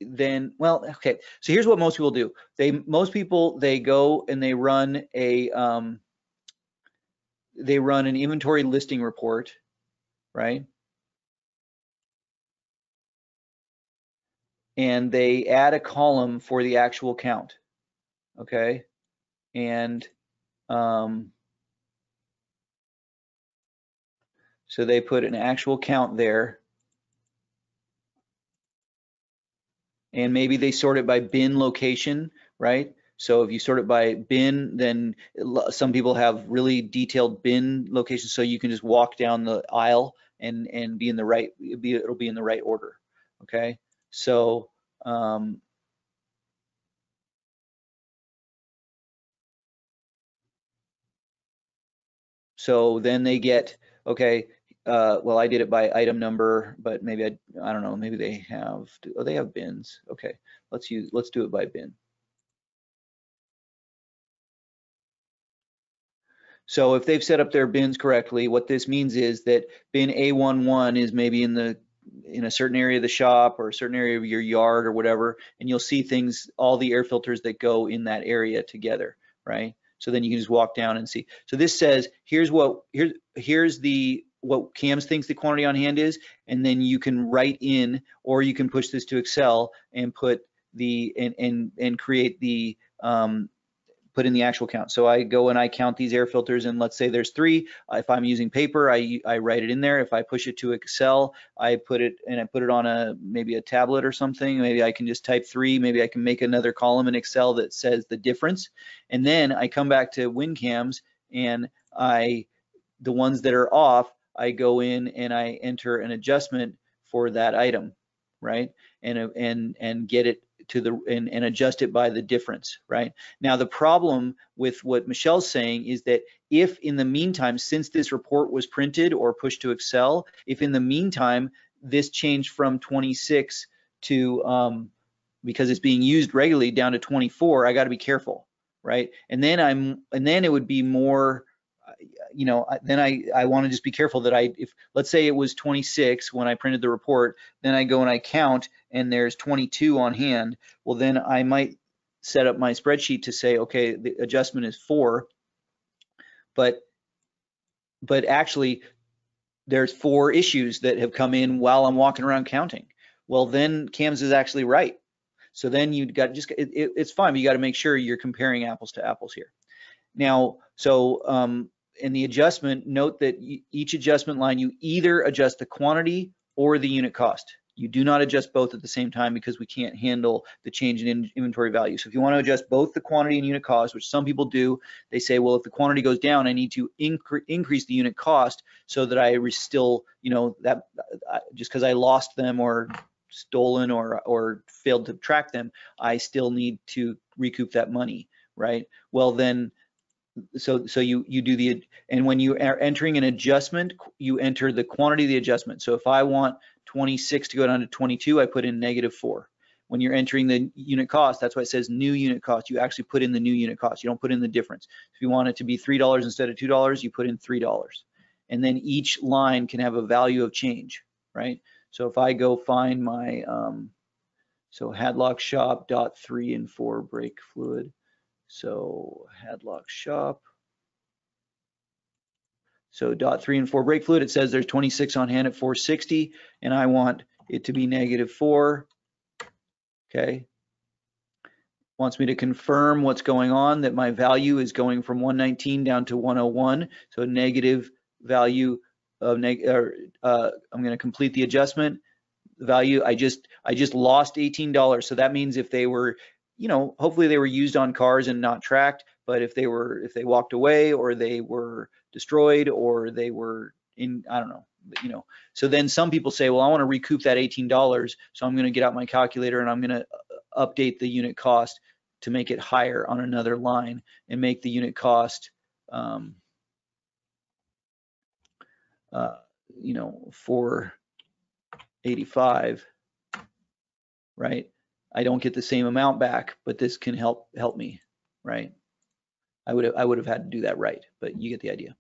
then well okay so here's what most people do. They most people they go and they run a um, they run an inventory listing report right? And they add a column for the actual count okay? And um, So they put an actual count there. And maybe they sort it by bin location, right? So if you sort it by bin, then some people have really detailed bin locations, so you can just walk down the aisle and and be in the right be it'll be in the right order. Okay, so um, so then they get okay. Uh, well, I did it by item number, but maybe I I don't know. Maybe they have oh they have bins. Okay, let's use let's do it by bin. So if they've set up their bins correctly, what this means is that bin A11 is maybe in the in a certain area of the shop or a certain area of your yard or whatever, and you'll see things, all the air filters that go in that area together, right? So then you can just walk down and see. So this says, here's what, here's, here's the, what CAMS thinks the quantity on hand is, and then you can write in, or you can push this to Excel and put the, and, and, and create the, um, put in the actual count. So I go and I count these air filters and let's say there's three. If I'm using paper, I, I write it in there. If I push it to Excel, I put it and I put it on a maybe a tablet or something. Maybe I can just type three. Maybe I can make another column in Excel that says the difference. And then I come back to WinCAMS and I, the ones that are off, I go in and I enter an adjustment for that item, right? And, and, and get it to the and, and adjust it by the difference, right? Now the problem with what Michelle's saying is that if in the meantime, since this report was printed or pushed to Excel, if in the meantime this changed from 26 to um, because it's being used regularly down to 24, I got to be careful, right? And then I'm and then it would be more you know, then I, I want to just be careful that I, if let's say it was 26 when I printed the report, then I go and I count and there's 22 on hand. Well, then I might set up my spreadsheet to say, okay, the adjustment is four, but, but actually there's four issues that have come in while I'm walking around counting. Well, then CAMS is actually right. So then you got just, it, it, it's fine, but you got to make sure you're comparing apples to apples here. Now, so um, in the adjustment, note that each adjustment line, you either adjust the quantity or the unit cost. You do not adjust both at the same time because we can't handle the change in inventory value. So if you want to adjust both the quantity and unit cost, which some people do, they say, well, if the quantity goes down, I need to incre increase the unit cost so that I still, you know, that just because I lost them or stolen or or failed to track them, I still need to recoup that money, right? Well, then so so you you do the and when you are entering an adjustment you enter the quantity of the adjustment. So if i want 26 to go down to 22 i put in negative 4 when you're entering the unit cost that's why it says new unit cost. You actually put in the new unit cost. You don't put in the difference. If you want it to be three dollars instead of two dollars you put in three dollars. And then each line can have a value of change right? So if i go find my um so hadlock shop dot three and four brake fluid so Hadlock shop. So dot three and four brake fluid, it says there's 26 on hand at 460 and I want it to be negative four. Okay. Wants me to confirm what's going on, that my value is going from 119 down to 101. So negative value of neg or, uh, I'm going to complete the adjustment. Value I just I just lost $18. So that means if they were you know, hopefully they were used on cars and not tracked, but if they were, if they walked away or they were destroyed or they were in, I don't know, you know, so then some people say, well, I want to recoup that $18. So I'm going to get out my calculator and I'm going to uh, update the unit cost to make it higher on another line and make the unit cost, um, uh, you know, 485, right? I don't get the same amount back, but this can help help me, right? I would have, I would have had to do that right, but you get the idea.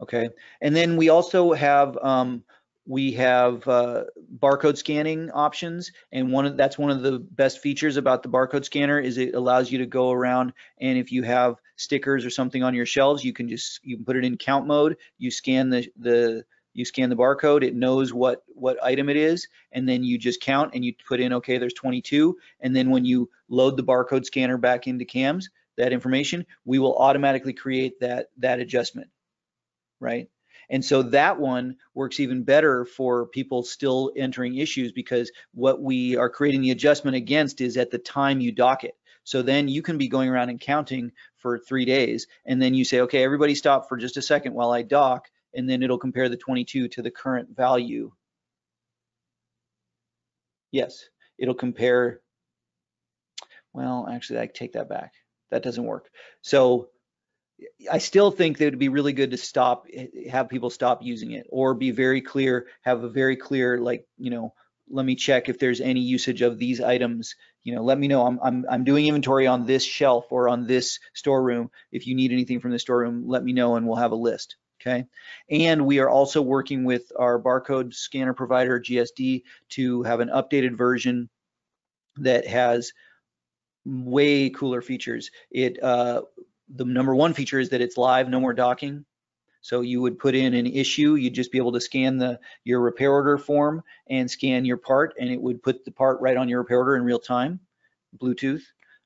Okay, and then we also have um, we have uh, barcode scanning options, and one of that's one of the best features about the barcode scanner is it allows you to go around and if you have stickers or something on your shelves, you can just you can put it in count mode. You scan the the you scan the barcode, it knows what, what item it is, and then you just count and you put in, okay, there's 22. And then when you load the barcode scanner back into CAMS, that information, we will automatically create that, that adjustment, right? And so that one works even better for people still entering issues because what we are creating the adjustment against is at the time you dock it. So then you can be going around and counting for three days, and then you say, okay, everybody stop for just a second while I dock, and then it'll compare the 22 to the current value. Yes, it'll compare, well, actually, I take that back. That doesn't work. So I still think that it'd be really good to stop, have people stop using it or be very clear, have a very clear, like, you know, let me check if there's any usage of these items. You know, let me know. I'm, I'm, I'm doing inventory on this shelf or on this storeroom. If you need anything from the storeroom, let me know and we'll have a list. Okay. And we are also working with our barcode scanner provider, GSD, to have an updated version that has way cooler features. It uh, the number one feature is that it's live, no more docking. So you would put in an issue, you'd just be able to scan the your repair order form and scan your part, and it would put the part right on your repair order in real time, Bluetooth,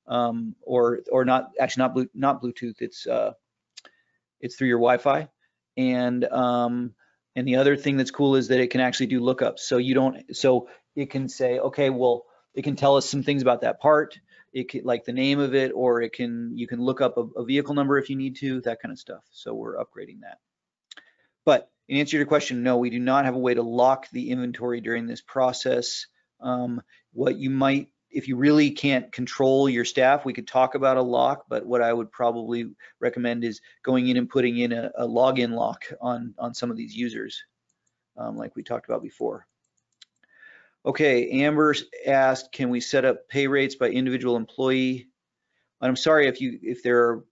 um, or or not actually not blue not Bluetooth. It's uh, it's through your Wi-Fi, and um, and the other thing that's cool is that it can actually do lookups. So you don't so it can say, okay, well, it can tell us some things about that part it can, like the name of it, or it can you can look up a, a, vehicle number if you need to, that kind of stuff. So we're upgrading that. But in answer to your question, no, we do not have a way to lock the inventory during this process. Um, what you might, if you really can't control your staff, we could talk about a lock, but what I would probably recommend is going in and putting in a, a login lock on, on some of these users, um, like we talked about before. Okay, Amber asked, can we set up pay rates by individual employee? And I'm sorry if you if there are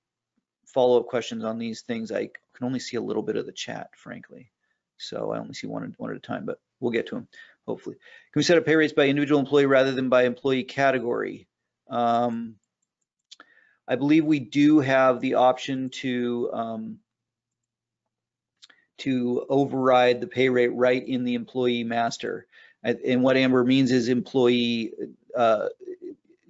follow-up questions on these things. I can only see a little bit of the chat, frankly. So I only see one, one at a time, but we'll get to them, hopefully. Can we set up pay rates by individual employee rather than by employee category? Um, I believe we do have the option to um, to override the pay rate right in the employee master. And what Amber means is employee, uh,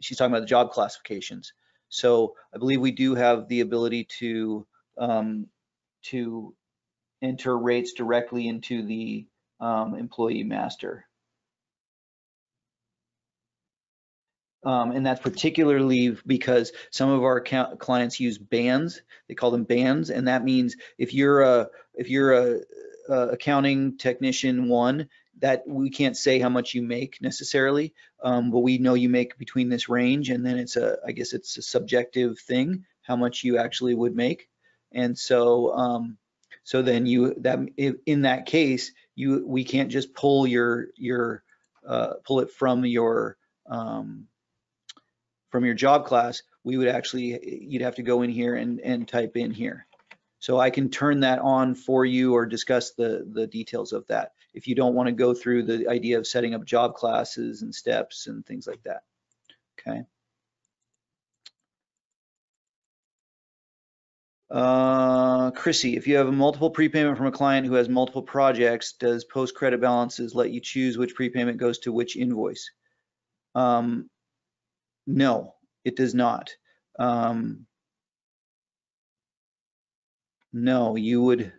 she's talking about the job classifications. So I believe we do have the ability to um, to enter rates directly into the um, employee master. Um, and that's particularly because some of our clients use bands. They call them bands, and that means if you're a if you're a, a accounting technician one, that we can't say how much you make necessarily, um, but we know you make between this range, and then it's a, I guess it's a subjective thing how much you actually would make, and so, um, so then you that in that case, you we can't just pull your your uh, pull it from your um, from your job class. We would actually you'd have to go in here and and type in here. So I can turn that on for you or discuss the, the details of that if you don't want to go through the idea of setting up job classes and steps and things like that. Okay. Uh, Chrissy, if you have a multiple prepayment from a client who has multiple projects, does post credit balances let you choose which prepayment goes to which invoice? Um, no, it does not. Um, no, you would.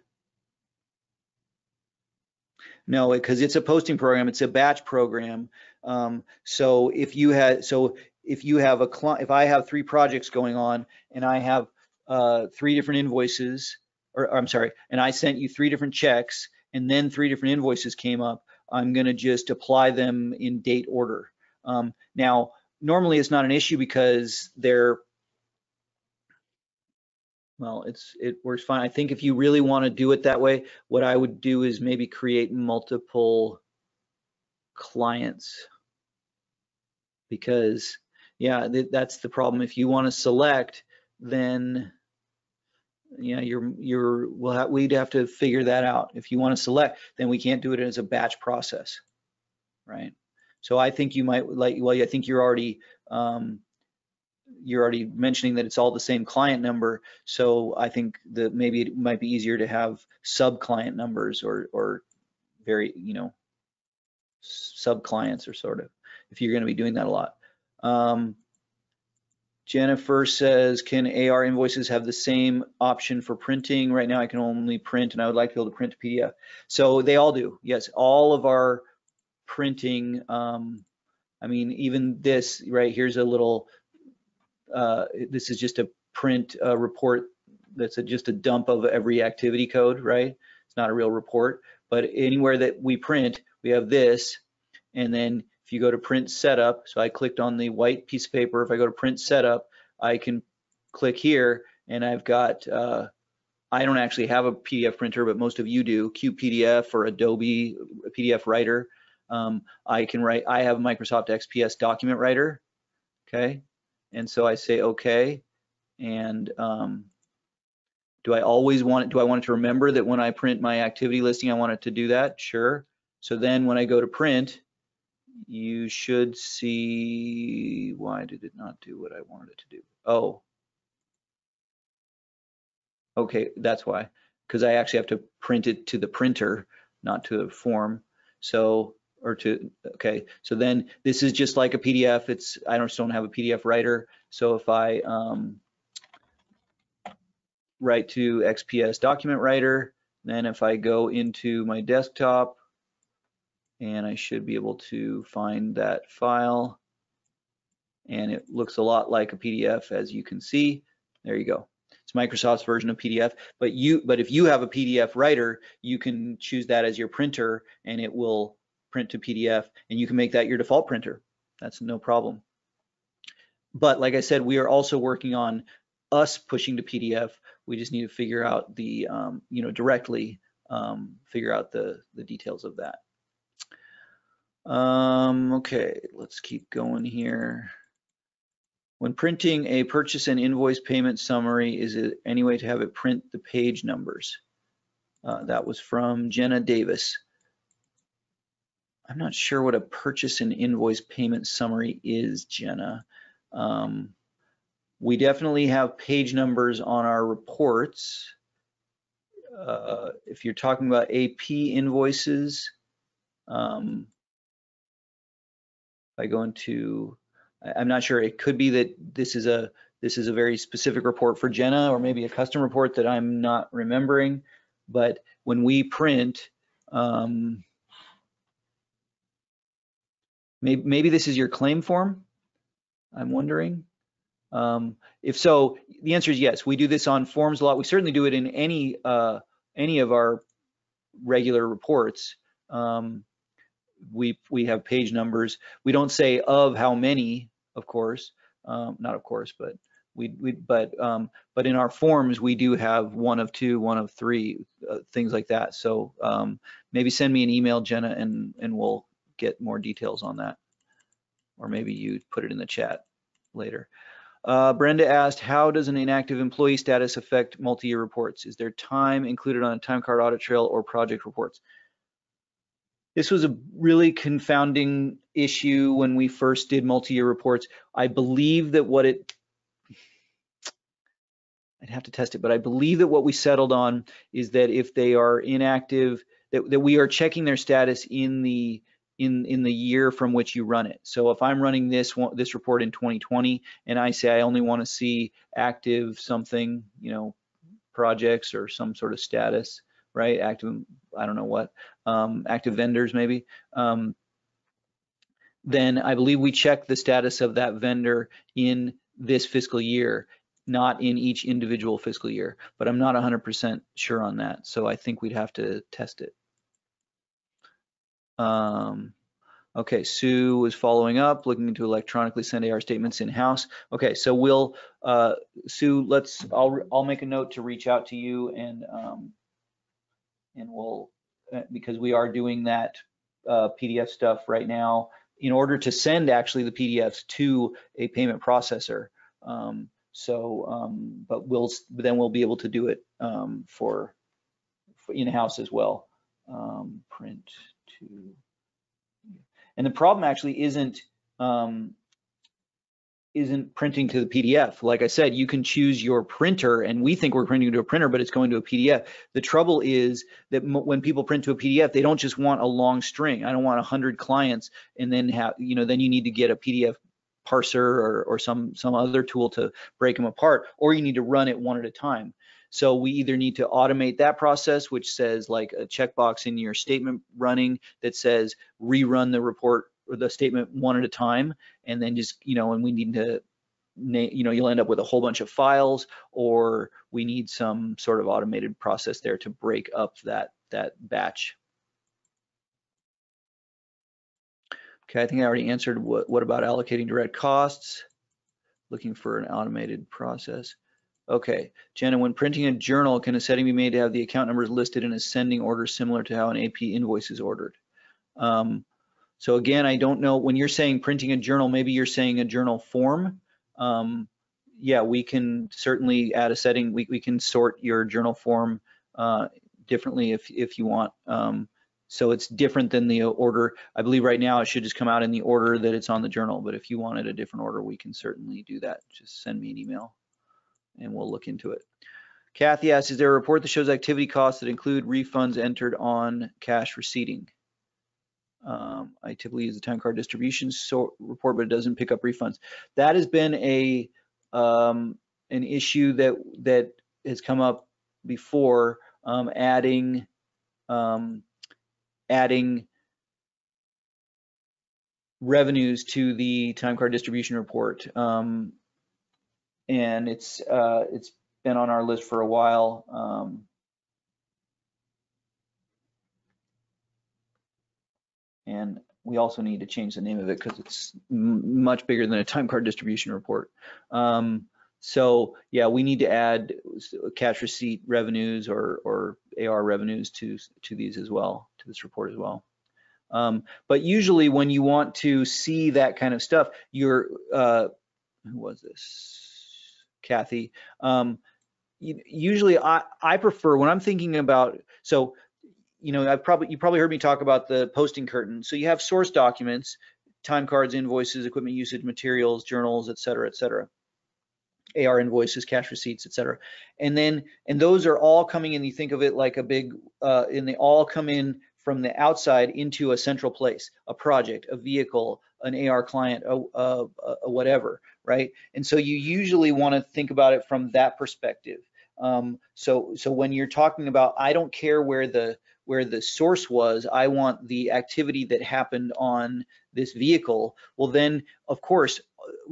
No, because it's a posting program. It's a batch program. Um, so if you had, so if you have a client, if I have three projects going on and I have uh, three different invoices, or, or I'm sorry, and I sent you three different checks and then three different invoices came up, I'm going to just apply them in date order. Um, now, normally it's not an issue because they're well, it's it works fine. I think if you really want to do it that way, what I would do is maybe create multiple clients because yeah, th that's the problem. If you want to select, then yeah, you're you're we'll have, we'd have to figure that out. If you want to select, then we can't do it as a batch process, right? So I think you might like well, I think you're already um, you're already mentioning that it's all the same client number. So I think that maybe it might be easier to have sub client numbers or, or very, you know, sub clients or sort of, if you're going to be doing that a lot. Um, Jennifer says, can AR invoices have the same option for printing? Right now I can only print and I would like to be able to print to PDF. So they all do. Yes, all of our printing, um, I mean, even this, right, here's a little, uh, this is just a print uh, report that's a, just a dump of every activity code, right? It's not a real report, but anywhere that we print, we have this, and then if you go to print setup, so I clicked on the white piece of paper, if I go to print setup, I can click here and I've got, uh, I don't actually have a PDF printer, but most of you do, CutePDF or Adobe PDF Writer. Um, I can write, I have Microsoft XPS document writer, okay? And so I say okay, and um, do I always want it, do I want it to remember that when I print my activity listing, I want it to do that? Sure. So then when I go to print, you should see, why did it not do what I wanted it to do? Oh. Okay, that's why, because I actually have to print it to the printer, not to a form. So, or to, okay, so then this is just like a PDF. It's, I don't, don't have a PDF writer. So if I um, write to XPS document writer, then if I go into my desktop, and I should be able to find that file. And it looks a lot like a PDF as you can see. There you go. It's Microsoft's version of PDF, but you but if you have a PDF writer, you can choose that as your printer and it will print to PDF and you can make that your default printer. That's no problem. But like I said, we are also working on us pushing to PDF. We just need to figure out the, um, you know, directly um, figure out the, the details of that. Um, okay, let's keep going here. When printing a purchase and invoice payment summary, is it any way to have it print the page numbers? Uh, that was from Jenna Davis. I'm not sure what a purchase and invoice payment summary is, Jenna. Um, we definitely have page numbers on our reports. Uh, if you're talking about AP invoices, um, I go into, I'm not sure, it could be that this is a this is a very specific report for Jenna or maybe a custom report that I'm not remembering. But when we print, um, maybe, maybe this is your claim form, I'm wondering. Um, if so, the answer is yes. We do this on forms a lot. We certainly do it in any uh, any of our regular reports. Um, we we have page numbers. We don't say of how many, of course, um, not of course, but we we but um, but in our forms we do have one of two, one of three, uh, things like that. So um, maybe send me an email, Jenna, and and we'll get more details on that, or maybe you put it in the chat later. Uh, Brenda asked, how does an inactive employee status affect multi-year reports? Is there time included on a time card audit trail or project reports? This was a really confounding issue when we first did multi-year reports. I believe that what it, I'd have to test it, but I believe that what we settled on is that if they are inactive, that, that we are checking their status in the in in the year from which you run it. So if I'm running this this report in 2020 and I say I only want to see active something, you know, projects or some sort of status, right? Active, I don't know what, um, active vendors maybe. Um, then I believe we check the status of that vendor in this fiscal year, not in each individual fiscal year. But I'm not 100% sure on that, so I think we'd have to test it. Um, okay, Sue was following up, looking to electronically send AR statements in-house. Okay, so we'll, uh, Sue, let's, I'll, I'll make a note to reach out to you and um, and we'll uh, because we are doing that uh, PDF stuff right now in order to send actually the PDFs to a payment processor. Um, so, um, but we'll then we'll be able to do it um, for, for in-house as well. Um, print and the problem actually isn't um, isn't printing to the PDF. Like I said, you can choose your printer and we think we're printing to a printer, but it's going to a PDF. The trouble is that when people print to a PDF, they don't just want a long string. I don't want 100 clients and then have, you know, then you need to get a PDF parser or, or some, some other tool to break them apart, or you need to run it one at a time. So we either need to automate that process, which says like a checkbox in your statement running that says rerun the report or the statement one at a time, and then just, you know, and we need to, you know, you'll end up with a whole bunch of files, or we need some sort of automated process there to break up that, that batch. Okay, I think I already answered what, what about allocating direct costs? Looking for an automated process. Okay, Jenna, when printing a journal, can a setting be made to have the account numbers listed in ascending order similar to how an AP invoice is ordered? Um, so again, I don't know, when you're saying printing a journal, maybe you're saying a journal form. Um, yeah, we can certainly add a setting. We, we can sort your journal form uh, differently if, if you want. Um, so it's different than the order. I believe right now it should just come out in the order that it's on the journal, but if you wanted a different order, we can certainly do that. Just send me an email and we'll look into it. Kathy asks, is there a report that shows activity costs that include refunds entered on cash receipting? Um, I typically use the time card distribution so report, but it doesn't pick up refunds. That has been a um, an issue that that has come up before. Um, adding um, adding revenues to the time card distribution report. Um, and it's uh, it's been on our list for a while. Um, and we also need to change the name of it because it's much bigger than a time card distribution report. Um, so yeah, we need to add cash receipt revenues or, or AR revenues to, to these as well, to this report as well. Um, but usually when you want to see that kind of stuff, you're, uh, who was this? Kathy. Um, usually I, I prefer when I'm thinking about, so, you know, I've probably, you probably heard me talk about the posting curtain. So you have source documents, time cards, invoices, equipment usage, materials, journals, et cetera, et cetera. AR invoices, cash receipts, et cetera. And then, and those are all coming in, you think of it like a big, uh, and they all come in from the outside into a central place, a project, a vehicle, an AR client, a, a, a whatever, right? And so you usually want to think about it from that perspective. Um, so, so when you're talking about, I don't care where the where the source was, I want the activity that happened on this vehicle. Well, then, of course,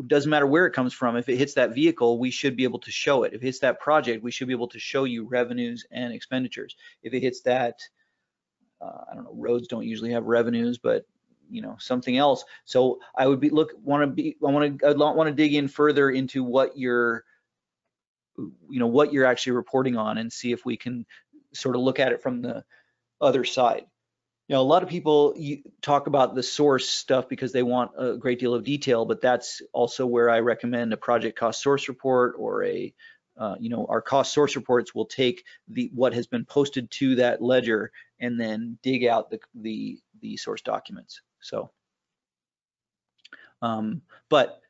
doesn't matter where it comes from. If it hits that vehicle, we should be able to show it. If it hits that project, we should be able to show you revenues and expenditures. If it hits that, uh, I don't know, roads don't usually have revenues, but you know something else. So I would be look want to be I want to I want to dig in further into what you're you know what you're actually reporting on and see if we can sort of look at it from the other side. You know, a lot of people talk about the source stuff because they want a great deal of detail, but that's also where I recommend a project cost source report or a uh, you know, our cost source reports will take the what has been posted to that ledger and then dig out the the, the source documents. So, um, but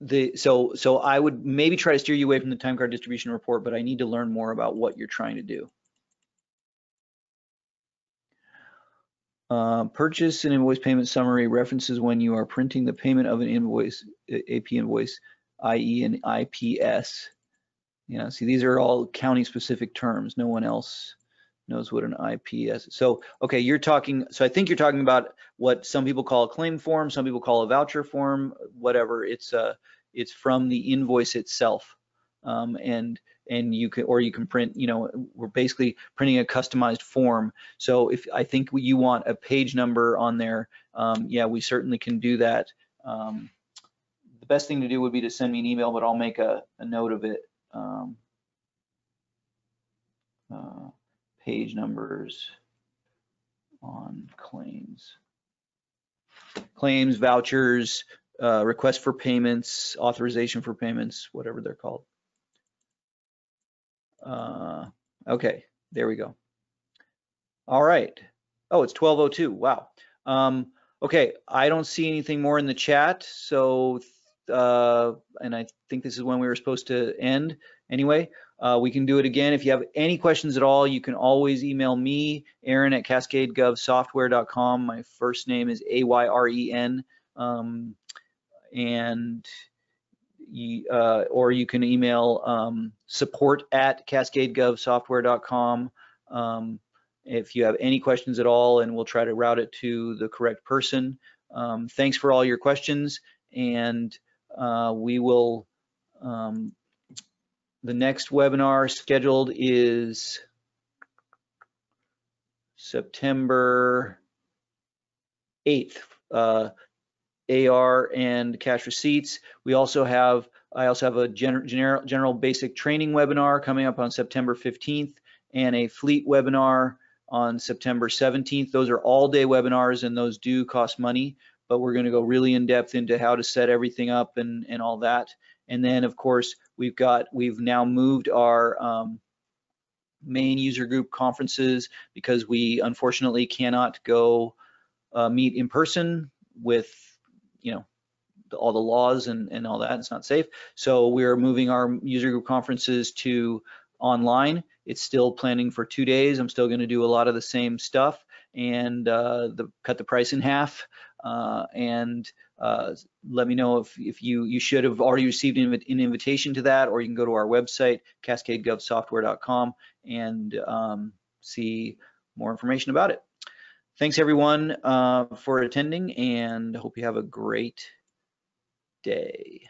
the so so I would maybe try to steer you away from the time card distribution report, but I need to learn more about what you're trying to do. Uh, purchase and invoice payment summary references when you are printing the payment of an invoice, AP invoice, i.e. an IPS. You know, see, these are all county specific terms. No one else knows what an IPS. So, okay, you're talking, so I think you're talking about what some people call a claim form, some people call a voucher form, whatever. It's uh, it's from the invoice itself. Um, and and you can, or you can print, you know, we're basically printing a customized form. So if I think you want a page number on there, um, yeah, we certainly can do that. Um, the best thing to do would be to send me an email, but I'll make a, a note of it. Um, uh, page numbers on claims. Claims, vouchers, uh, request for payments, authorization for payments, whatever they're called. Uh, okay, there we go. All right. Oh, it's 1202. Wow. Um, okay, I don't see anything more in the chat. So, uh, and I think this is when we were supposed to end anyway. Uh, we can do it again. If you have any questions at all, you can always email me, Ayren at cascadegovsoftware.com. My first name is A-Y-R-E-N. Um, and uh, or you can email um, support at cascadegovsoftware.com um, if you have any questions at all, and we'll try to route it to the correct person. Um, thanks for all your questions, and uh, we will. The next webinar scheduled is September 8th. Uh, AR and cash receipts. We also have, I also have a gener general, general basic training webinar coming up on September 15th and a fleet webinar on September 17th. Those are all day webinars and those do cost money, but we're gonna go really in depth into how to set everything up and, and all that. And then of course, we've got, we've now moved our um, main user group conferences because we unfortunately cannot go uh, meet in person with you know, the, all the laws and, and all that. It's not safe. So we're moving our user group conferences to online. It's still planning for two days. I'm still going to do a lot of the same stuff and uh, the, cut the price in half. Uh, and uh, let me know if, if you you should have already received an, an, invitation to that, or you can go to our website cascadegovsoftware.com and um, see more information about it. Thanks everyone uh, for attending and hope you have a great day.